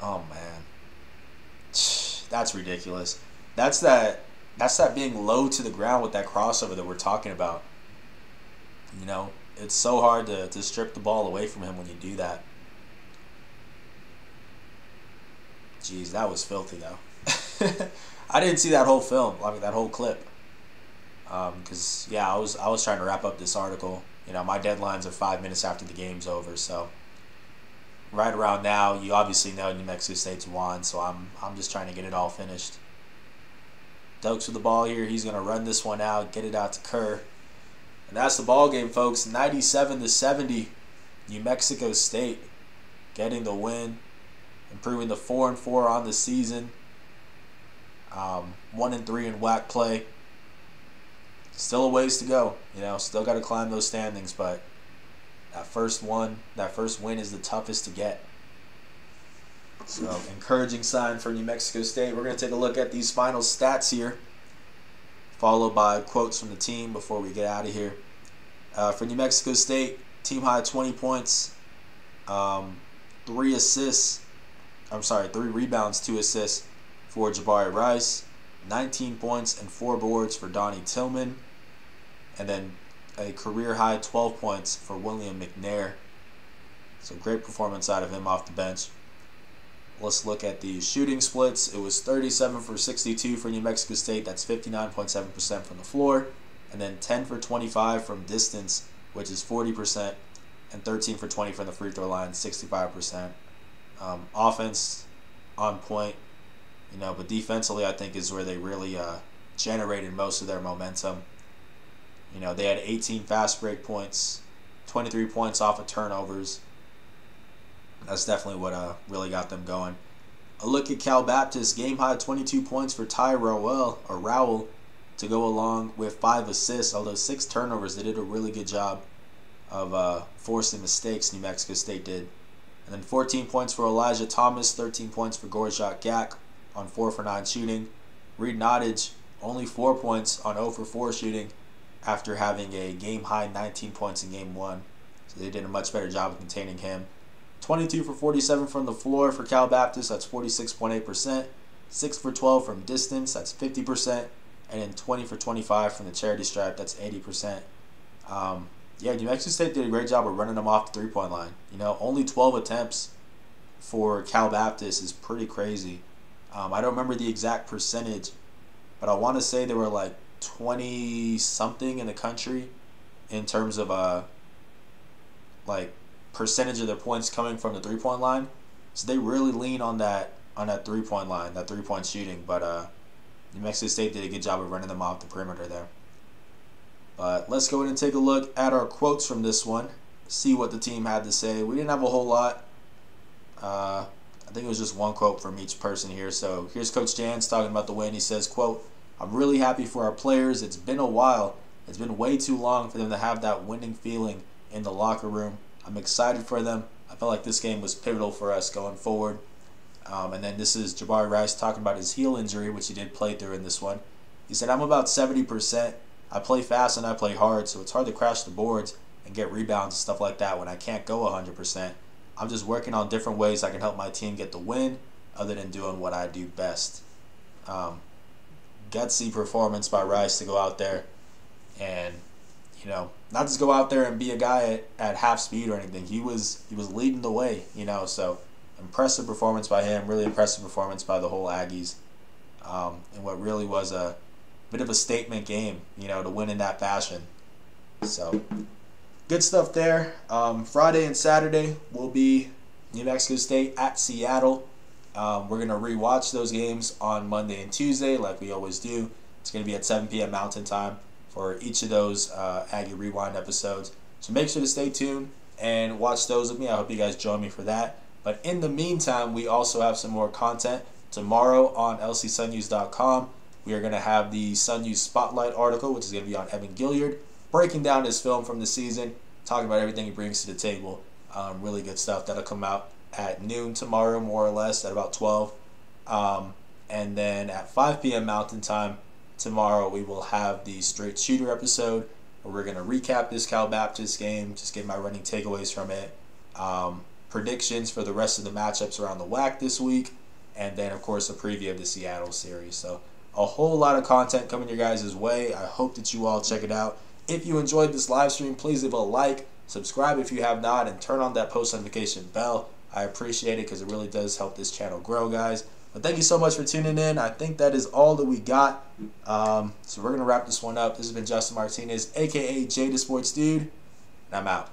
oh man, <sighs> that's ridiculous. That's that. That's that being low to the ground with that crossover that we're talking about. You know, it's so hard to, to strip the ball away from him when you do that. Jeez, that was filthy though. <laughs> I didn't see that whole film, I mean that whole clip. Because um, yeah, I was I was trying to wrap up this article. You know, my deadlines are five minutes after the game's over, so right around now, you obviously know New Mexico State's won, so I'm I'm just trying to get it all finished. Dokes with the ball here. He's gonna run this one out, get it out to Kiir, and that's the ball game, folks. 97 to 70, New Mexico State getting the win, improving the four and four on the season. Um, one and three in WAC play. Still a ways to go, you know. Still got to climb those standings, but that first one, that first win is the toughest to get. So encouraging sign for New Mexico State. We're gonna take a look at these final stats here, followed by quotes from the team before we get out of here. Uh, for New Mexico State, team high 20 points, um, three assists. I'm sorry, three rebounds, two assists for Jabari Rice, 19 points and four boards for Donnie Tillman, and then a career high 12 points for William McNair. So great performance out of him off the bench. Let's look at the shooting splits. It was 37 for 62 for New Mexico State. That's 59.7% from the floor. And then 10 for 25 from distance, which is 40%. And 13 for 20 from the free throw line, 65%. Um, offense on point, you know, but defensively, I think is where they really uh, generated most of their momentum. You know, they had 18 fast break points, 23 points off of turnovers. That's definitely what uh, really got them going. A look at Cal Baptist, game high 22 points for Ty Rowell, or Rowell to go along with five assists, although six turnovers. They did a really good job of uh, forcing mistakes, New Mexico State did. And then 14 points for Elijah Thomas, 13 points for Gorjok Gak, on 4 for 9 shooting. Reed Nottage, only 4 points on 0 for 4 shooting after having a game high 19 points in game 1. So they did a much better job of containing him. 22 for 47 from the floor for Cal Baptist, that's 46.8%. 6 for 12 from distance, that's 50%. And then 20 for 25 from the charity stripe, that's 80%. Um, yeah, New Mexico State did a great job of running them off the three point line. You know, only 12 attempts for Cal Baptist is pretty crazy. Um, I don't remember the exact percentage, but I want to say there were like 20 something in the country in terms of uh, like percentage of their points coming from the three point line. So they really lean on that on that three point line, that three point shooting. But uh, New Mexico State did a good job of running them off the perimeter there. But let's go ahead and take a look at our quotes from this one. See what the team had to say. We didn't have a whole lot. Uh, I think it was just one quote from each person here. So here's Coach Jans talking about the win. He says, quote, I'm really happy for our players. It's been a while. It's been way too long for them to have that winning feeling in the locker room. I'm excited for them. I felt like this game was pivotal for us going forward. Um, and then this is Jabari Rice talking about his heel injury, which he did play through in this one. He said, I'm about 70%. I play fast and I play hard, so it's hard to crash the boards. and get rebounds and stuff like that when I can't go 100%. I'm just working on different ways I can help my team get the win other than doing what I do best. Um, gutsy performance by Rice to go out there and you know not just go out there and be a guy at, at half speed or anything. He was he was leading the way, you know. So impressive performance by him. Really impressive performance by the whole Aggies, um, and what really was a bit of a statement game, you know, to win in that fashion. So good stuff there. Um, Friday and Saturday will be New Mexico State at Seattle. Um, we're gonna rewatch those games on Monday and Tuesday, like we always do. It's gonna be at 7 p.m. Mountain Time for each of those uh, Aggie Rewind episodes. So make sure to stay tuned and watch those with me. I hope you guys join me for that. But in the meantime, we also have some more content tomorrow on lcsunnews.com. We are going to have the Sun News Spotlight article, which is going to be on Evan Gilyard, breaking down his film from the season, talking about everything he brings to the table. Um, really good stuff that'll come out at noon tomorrow, more or less, at about 12. Um, and then at 5 p.m. Mountain Time tomorrow, we will have the straight shooter episode where we're going to recap this Cal Baptist game, just get my running takeaways from it, um, predictions for the rest of the matchups around the WAC this week, and then, of course, a preview of the Seattle series. So, a whole lot of content coming your guys' way. I hope that you all check it out. If you enjoyed this live stream, please leave a like, subscribe if you have not, and turn on that post notification bell. I appreciate it because it really does help this channel grow, guys. But thank you so much for tuning in. I think that is all that we got. Um, so we're going to wrap this one up. This has been Justin Martinez, aka Jada Sports Dude, and I'm out.